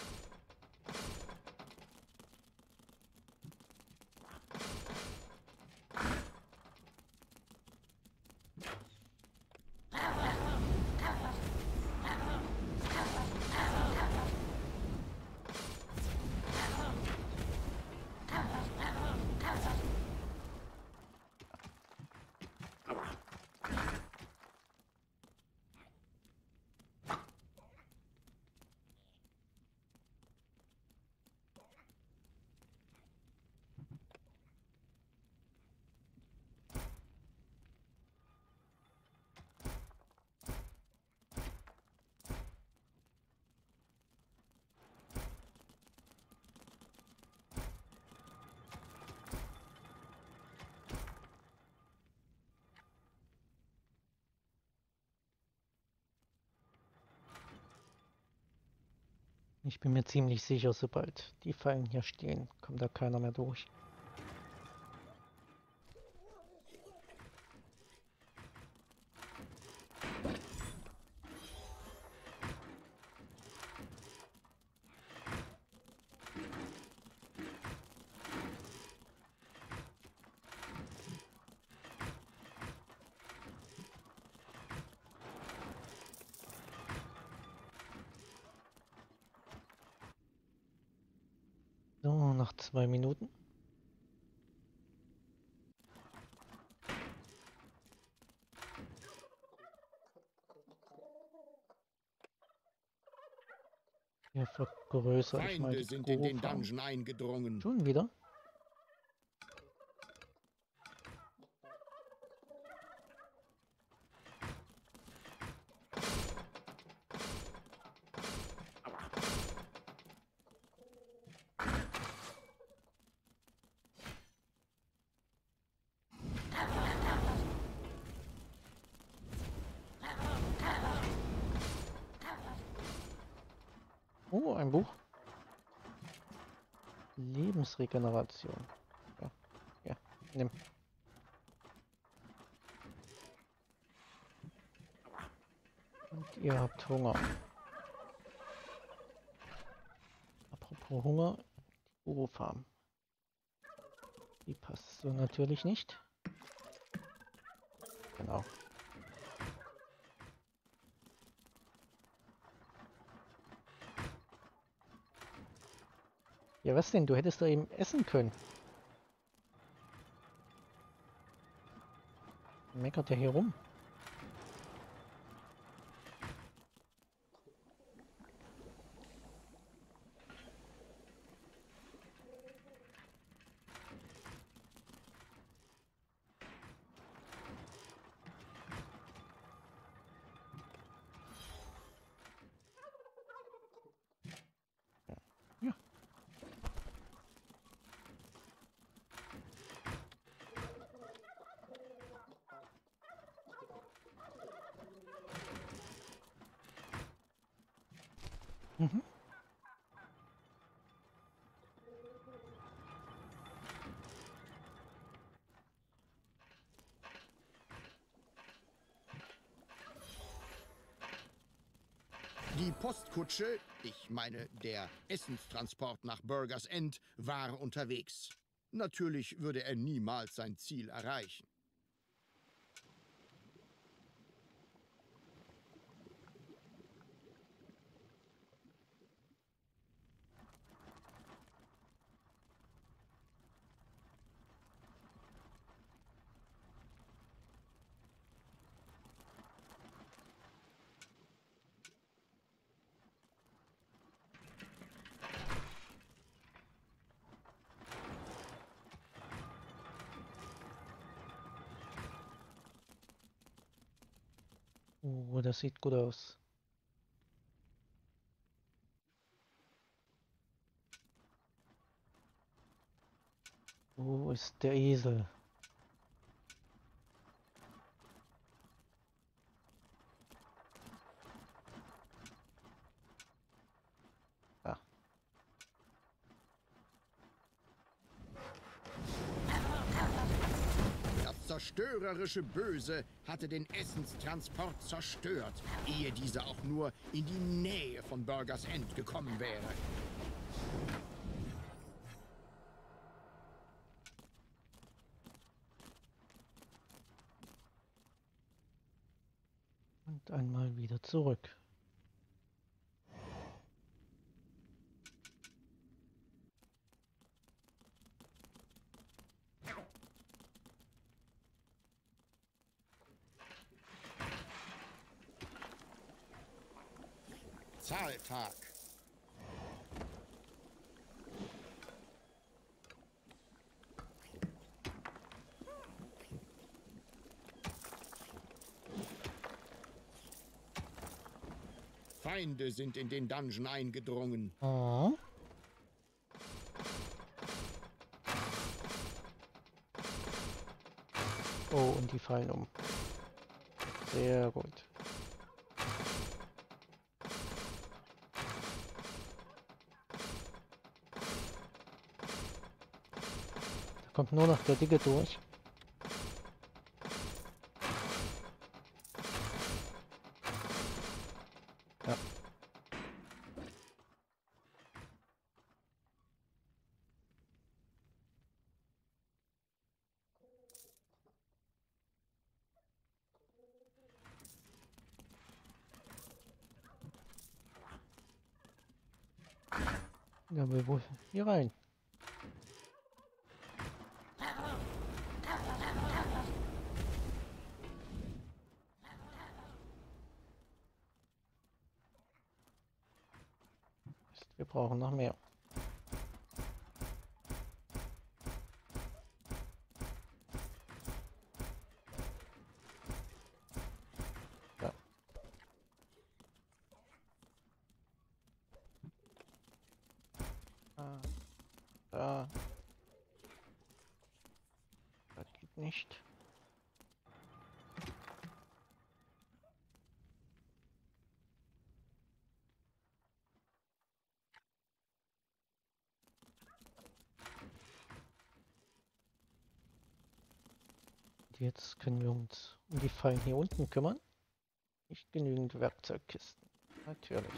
Ich bin mir ziemlich sicher, sobald die Fallen hier stehen, kommt da keiner mehr durch. So, noch zwei Minuten. Hier vergrößere ich die sind in den. Dungeon eingedrungen. Schon wieder? Oh, ein Buch. Lebensregeneration. Ja, ja, nimm. Und ihr habt Hunger. Apropos Hunger, die Urufarm. Die passt so natürlich nicht. Genau. Ja, was denn? Du hättest da eben essen können. Meckert er hier rum? Mhm. Die Postkutsche, ich meine der Essenstransport nach Burgers End, war unterwegs. Natürlich würde er niemals sein Ziel erreichen. Oh, das sieht gut aus. Wo ist der Esel? Ah, Das zerstörerische Böse hatte den Essenstransport zerstört, ehe dieser auch nur in die Nähe von Burgers End gekommen wäre. und einmal wieder zurück. Zahltag. Feinde sind in den Dungeon eingedrungen. Ah. Oh, und die fallen um. Sehr gut. Da kommt nur noch der Dicke durch. Rein. Wir brauchen noch mehr. Ja. Ah, da. Das geht nicht. Jetzt können wir uns um die Fallen hier unten kümmern. Nicht genügend Werkzeugkisten. Natürlich.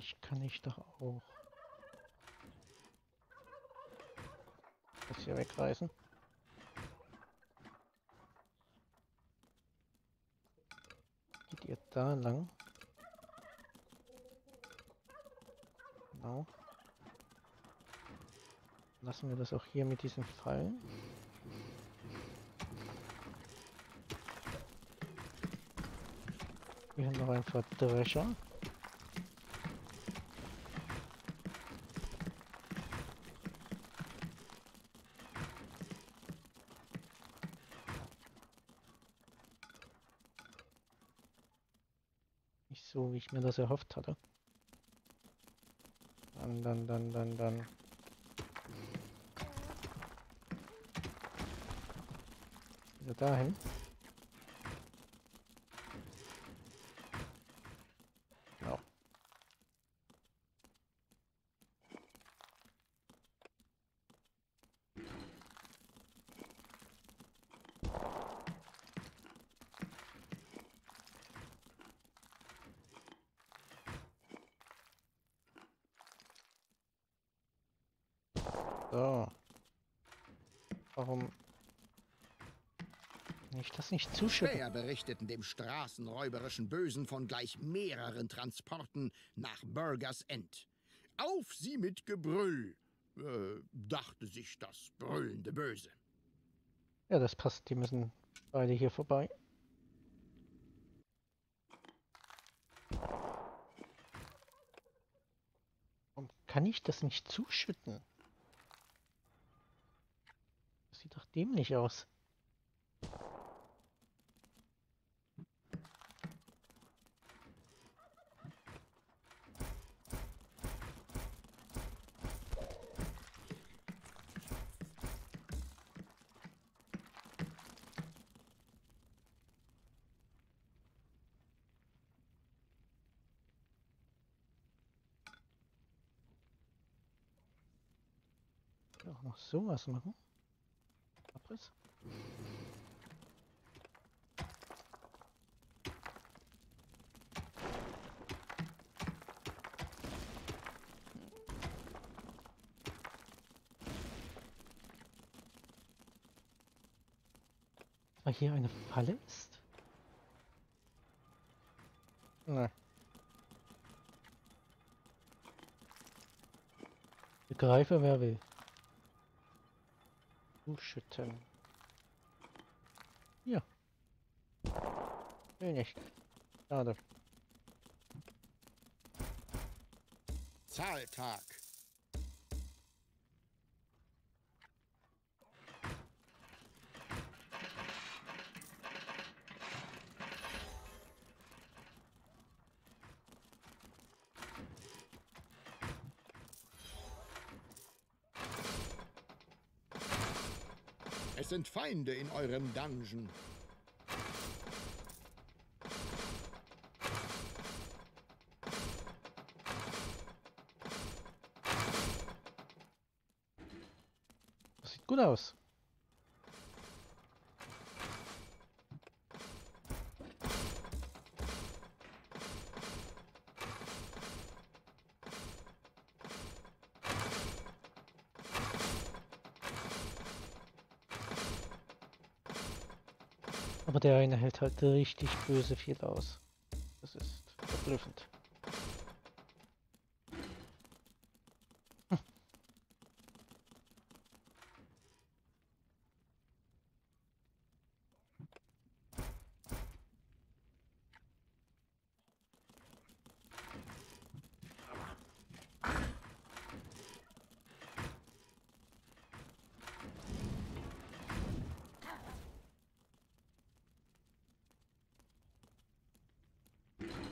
ich kann ich doch auch. Das hier wegreißen. Geht ihr da lang? Genau. Lassen wir das auch hier mit diesen Fallen. Wir haben noch ein Verdrescher. Ich mir das erhofft hatte. Dann, dann, dann, dann, dann. Wieder dahin. Genau. So. Warum zuschütten? Späher berichteten dem straßenräuberischen Bösen von gleich mehreren Transporten nach Burgers End. Auf sie mit Gebrüll, äh, dachte sich das brüllende Böse. Ja, das passt. Die müssen beide hier vorbei. Warum kann ich das nicht zuschütten? Das sieht doch dämlich aus. Ich sowas machen. Abriss. Weil hier eine Falle ist? Nein. Begreife, wer will. Zuschütten. Ja. Will nicht. Schade. Zahltag. Sind Feinde in eurem Dungeon. Das sieht gut aus. Aber der eine hält halt richtig böse viel aus. Das ist verblüffend.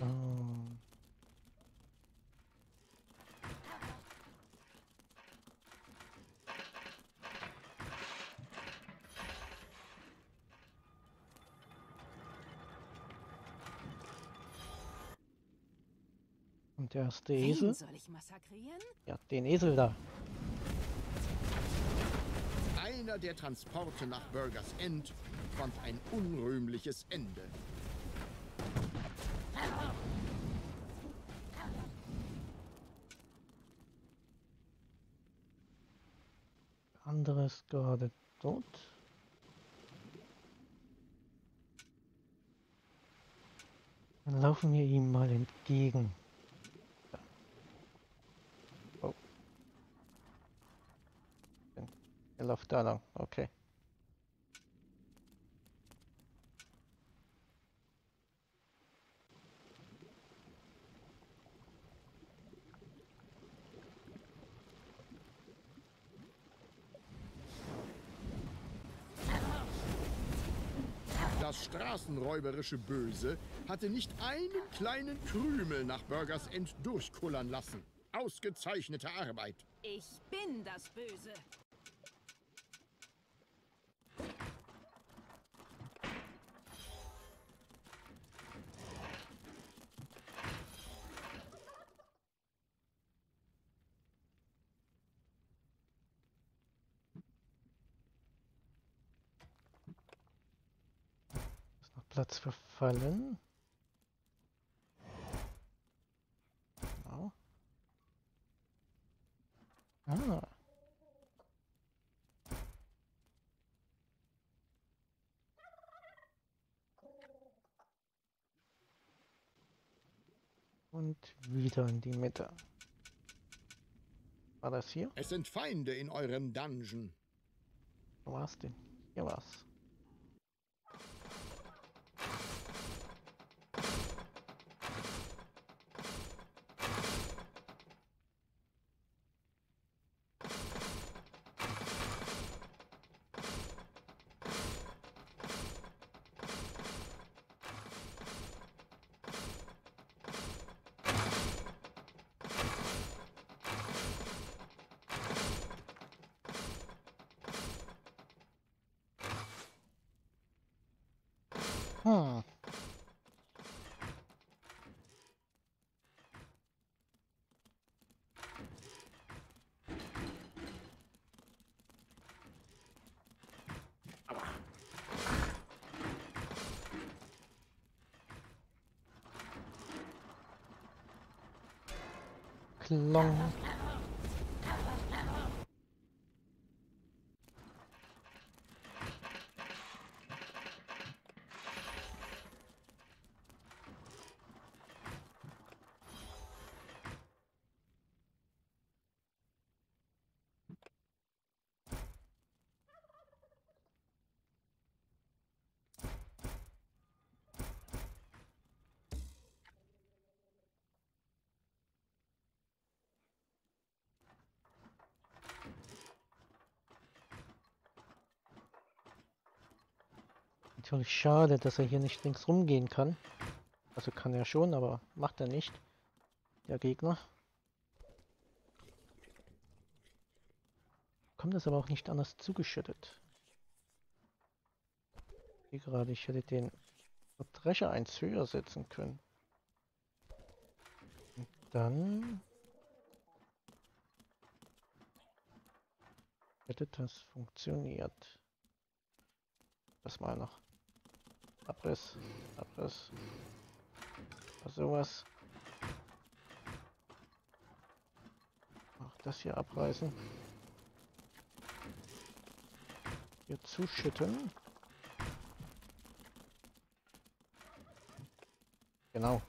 Ähm. Der erste Esel? Soll ich massakrieren? Ja, den Esel da. Einer der Transporte nach Burgers End fand ein unrühmliches Ende. andere ist gerade dort. Dann laufen wir ihm mal entgegen. Ja. Oh. Er läuft da lang, okay. Das straßenräuberische Böse hatte nicht einen kleinen Krümel nach Burgers End durchkullern lassen. Ausgezeichnete Arbeit. Ich bin das Böse. Platz für Fallen. Genau. Ah. Und wieder in die Mitte. War das hier? Es sind Feinde in eurem Dungeon. Wo war's denn? Hier war's. long Natürlich schade, dass er hier nicht links rumgehen kann. Also kann er schon, aber macht er nicht. Der Gegner. Kommt es aber auch nicht anders zugeschüttet. Hier gerade, ich hätte den Drescher eins höher setzen können. Und dann hätte das funktioniert. Das mal noch. Abriss, Abriss. Oder sowas. Auch das hier abreißen. Hier zuschütten. Genau.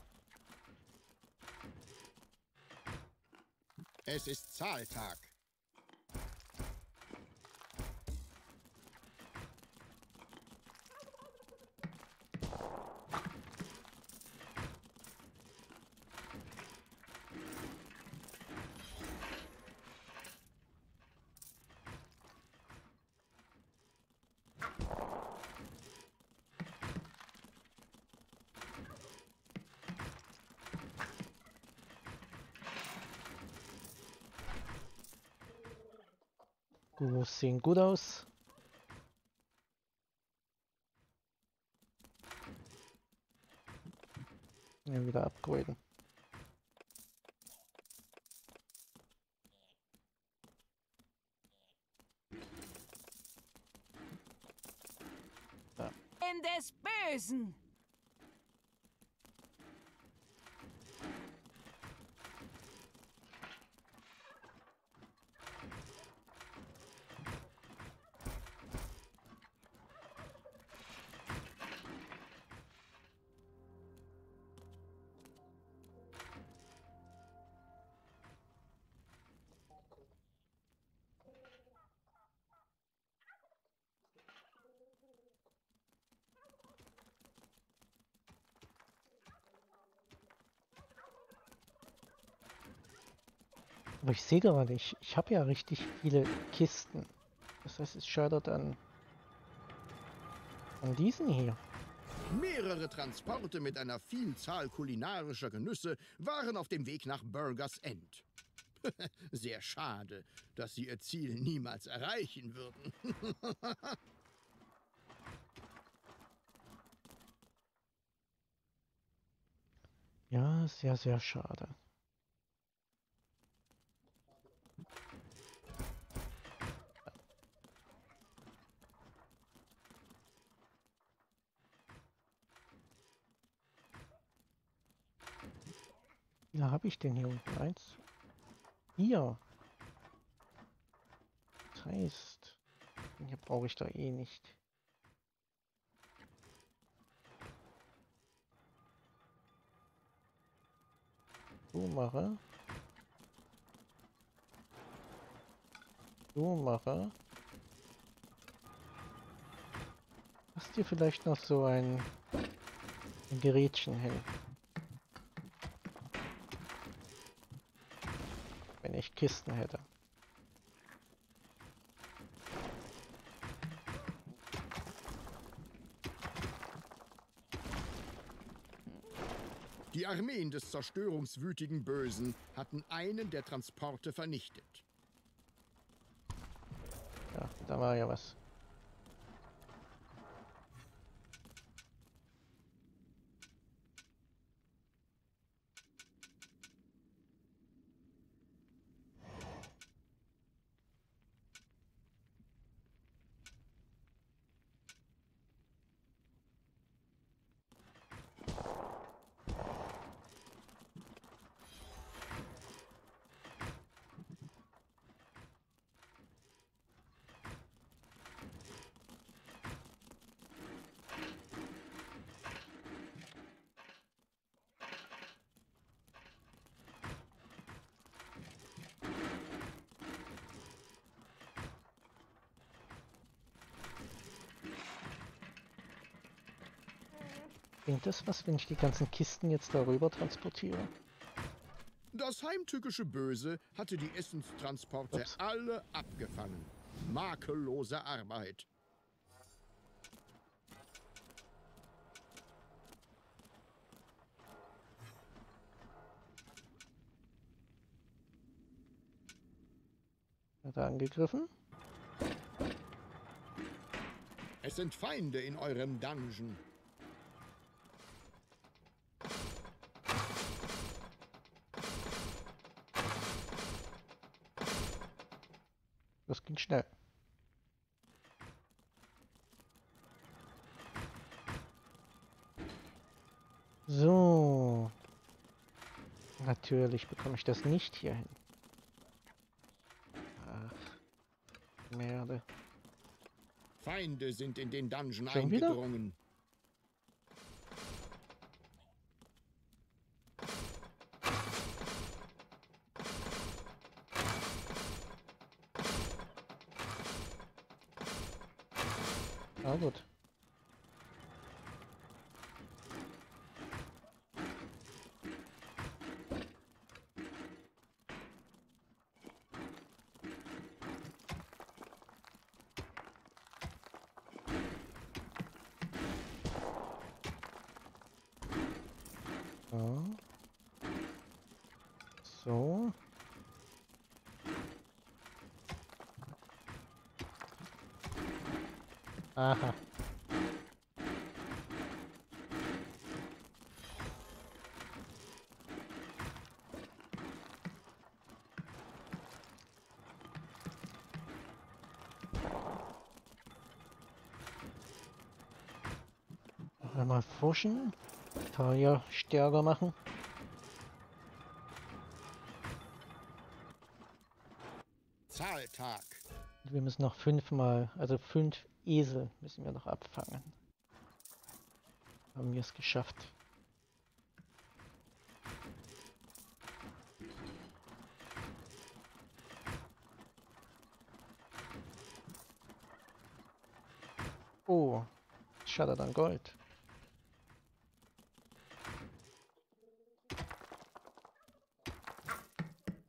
Es ist Zahltag. Gut, sehen gut Aber ich sehe gerade, ich, ich habe ja richtig viele Kisten. Das heißt, es scheitert an, an diesen hier. Mehrere Transporte mit einer Vielzahl kulinarischer Genüsse waren auf dem Weg nach Burgers End. Sehr schade, dass sie ihr Ziel niemals erreichen würden. Ja, sehr, sehr schade. Habe ich denn hier unten? Eins. Hier. Das heißt, hier brauche ich da eh nicht. So mache. So mache. Hast dir vielleicht noch so ein, ein Gerätchen hin? Wenn ich Kisten hätte. Die Armeen des zerstörungswütigen Bösen hatten einen der Transporte vernichtet. Ja, da war ja was. Bringt das was, wenn ich die ganzen Kisten jetzt darüber transportiere? Das heimtückische Böse hatte die Essenstransporte Ups. alle abgefangen. Makellose Arbeit. Hat er angegriffen? Es sind Feinde in eurem Dungeon. Das ging schnell. So. Natürlich bekomme ich das nicht hier hin. Ach. Merde. Feinde sind in den Dungeon Schon wieder? eingedrungen. Ah, gut. So. So. Aha. Noch einmal forschen. Talia stärker machen. Zahltag. Wir müssen noch fünfmal, also fünf Esel müssen wir noch abfangen. Haben wir es geschafft. Oh, schade dann Gold.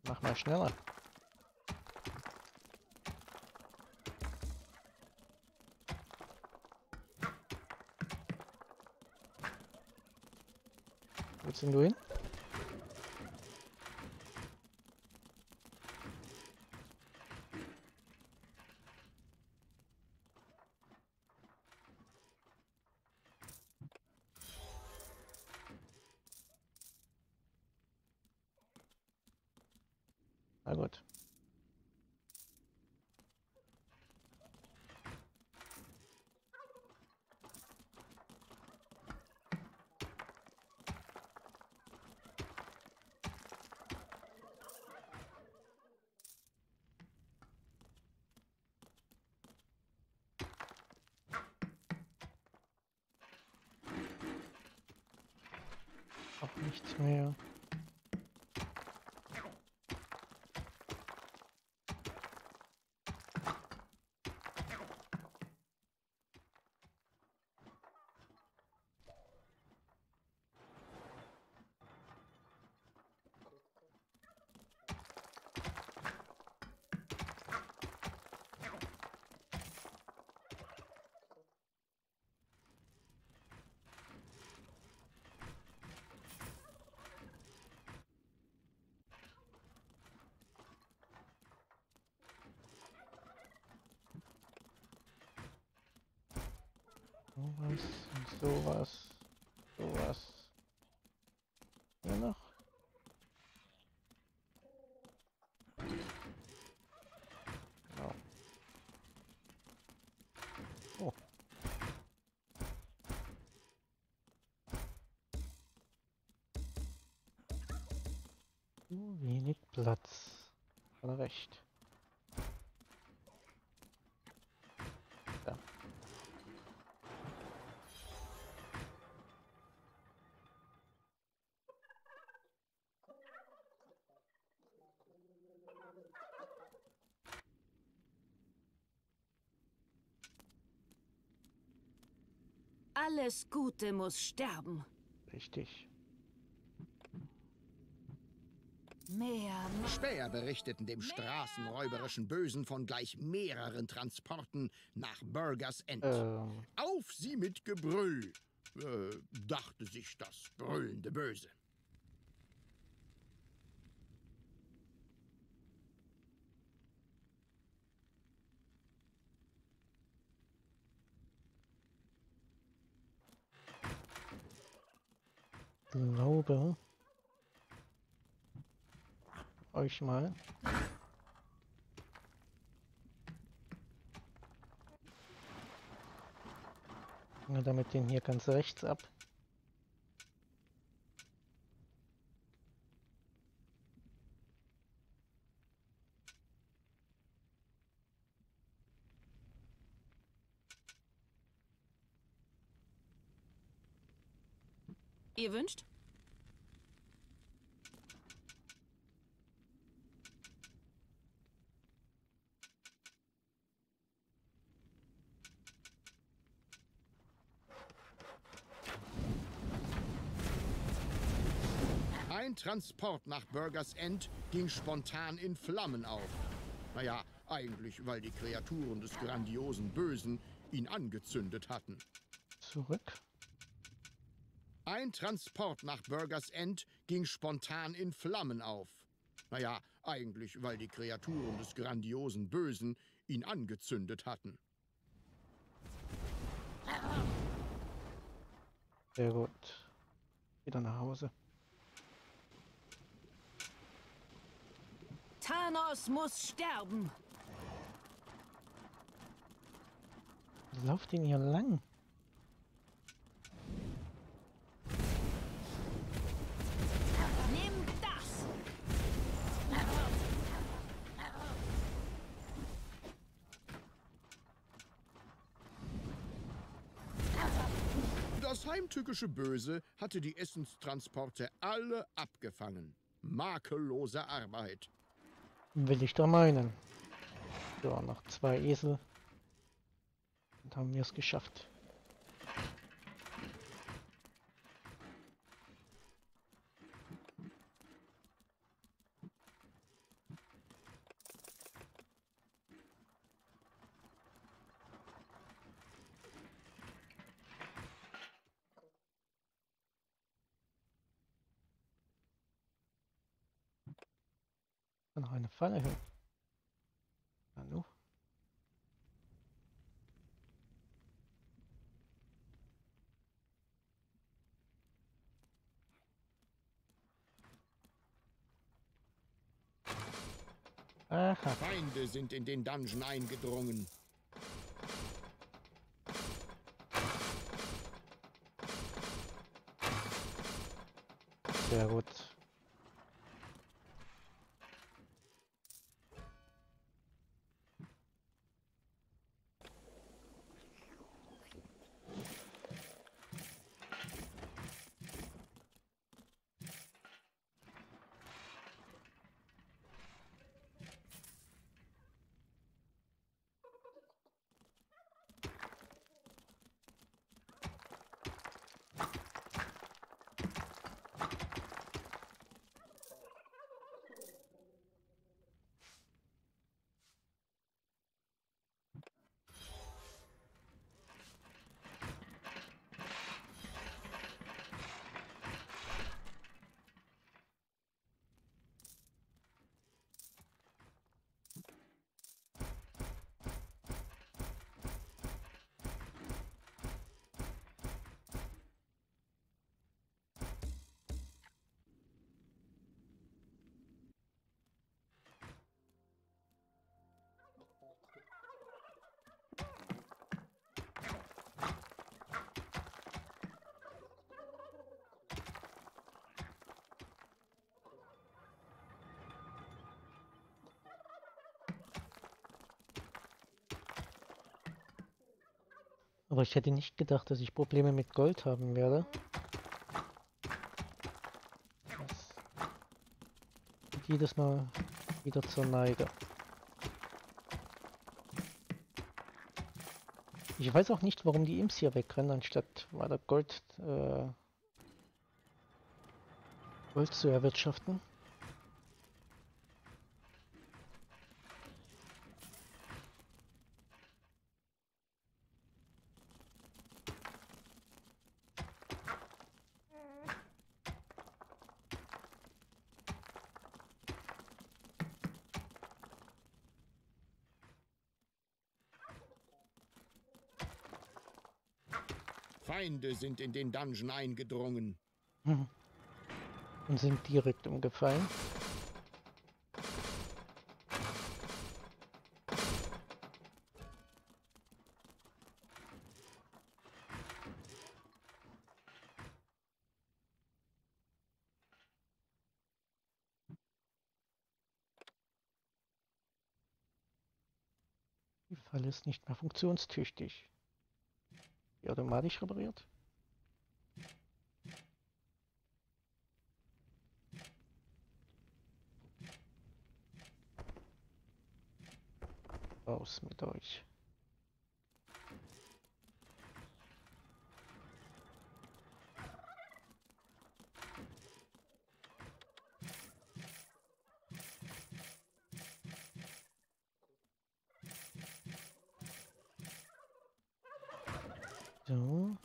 Mach mal schneller. Wo sind du hin? Na gut. Auch nichts mehr. Sowas und sowas. Sowas. Ja noch. Genau. Oh. Zu wenig Platz. Hat er recht. Da. Alles Gute muss sterben. Richtig. Mehr Späher berichteten dem straßenräuberischen Bösen von gleich mehreren Transporten nach Burgers End. Ähm, Auf sie mit Gebrüll, äh, dachte sich das brüllende Böse. glaube euch mal. Ja, damit den hier ganz rechts ab. Ihr wünscht? Ein Transport nach Burgers End ging spontan in Flammen auf. Naja, eigentlich, weil die Kreaturen des grandiosen Bösen ihn angezündet hatten. Zurück. Ein Transport nach Burgers End ging spontan in Flammen auf. Naja, eigentlich, weil die Kreaturen des grandiosen Bösen ihn angezündet hatten. Sehr gut. Wieder nach Hause. Thanos muss sterben. Lauft ihn hier lang. Nimm das. Das heimtückische Böse hatte die Essenstransporte alle abgefangen. Makellose Arbeit. Will ich da meinen. So, noch zwei Esel. Und haben wir es geschafft. Falle hin. Hallo? Aha, Feinde sind in den Dungeon eingedrungen. sehr gut. Aber ich hätte nicht gedacht, dass ich Probleme mit Gold haben werde. Jedes Mal wieder zur Neige. Ich weiß auch nicht, warum die Imps hier wegrennen, anstatt weiter Gold, äh, Gold zu erwirtschaften. Feinde sind in den Dungeon eingedrungen. Mhm. Und sind direkt umgefallen. Die Falle ist nicht mehr funktionstüchtig. Die automatisch repariert? Raus mit euch. So.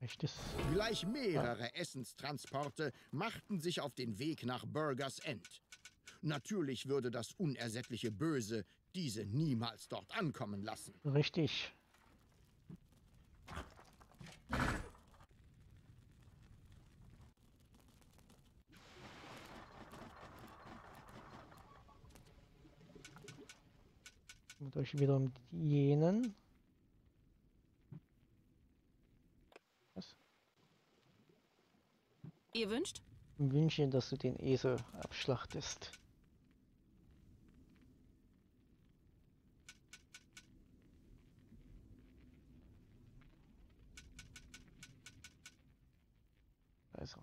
Echtes. Gleich mehrere Essenstransporte machten sich auf den Weg nach Burgers End. Natürlich würde das unersättliche Böse diese niemals dort ankommen lassen. Richtig. Mit euch wieder um jenen. Ihr wünscht? Ich wünsche, dass du den Esel abschlachtest. Also.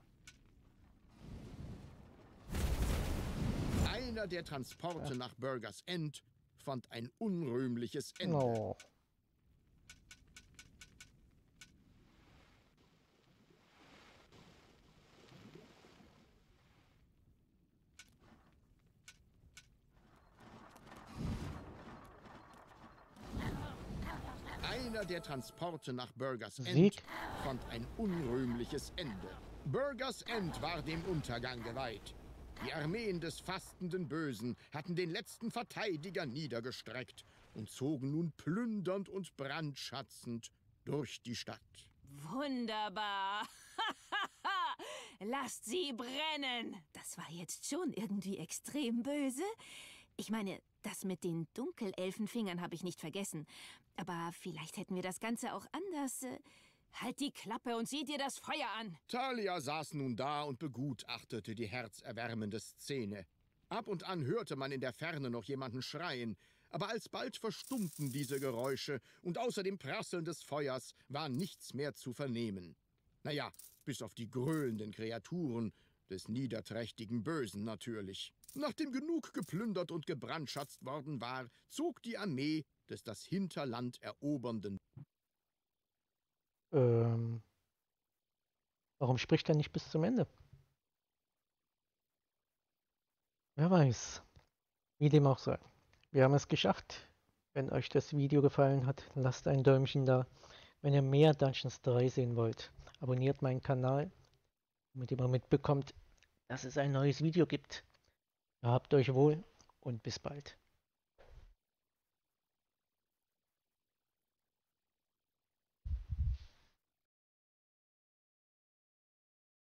Einer der Transporte ja. nach Burgers End fand ein unrühmliches Ende. Oh. Der Transporte nach Burgers End Sieg. fand ein unrühmliches Ende. Burgers End war dem Untergang geweiht. Die Armeen des fastenden Bösen hatten den letzten Verteidiger niedergestreckt und zogen nun plündernd und brandschatzend durch die Stadt. Wunderbar. Lasst sie brennen. Das war jetzt schon irgendwie extrem böse. Ich meine, das mit den Dunkelelfenfingern habe ich nicht vergessen. Aber vielleicht hätten wir das Ganze auch anders. Äh, halt die Klappe und sieh dir das Feuer an. Talia saß nun da und begutachtete die herzerwärmende Szene. Ab und an hörte man in der Ferne noch jemanden schreien, aber alsbald verstummten diese Geräusche und außer dem Prasseln des Feuers war nichts mehr zu vernehmen. Naja, bis auf die gröhlenden Kreaturen des niederträchtigen Bösen natürlich. Nachdem genug geplündert und gebrandschatzt worden war, zog die Armee des das Hinterland erobernden Ähm, warum spricht er nicht bis zum Ende? Wer weiß. Wie dem auch sei. Wir haben es geschafft. Wenn euch das Video gefallen hat, lasst ein Däumchen da. Wenn ihr mehr Dungeons 3 sehen wollt, abonniert meinen Kanal, damit ihr mal mitbekommt, dass es ein neues Video gibt. Habt euch wohl und bis bald.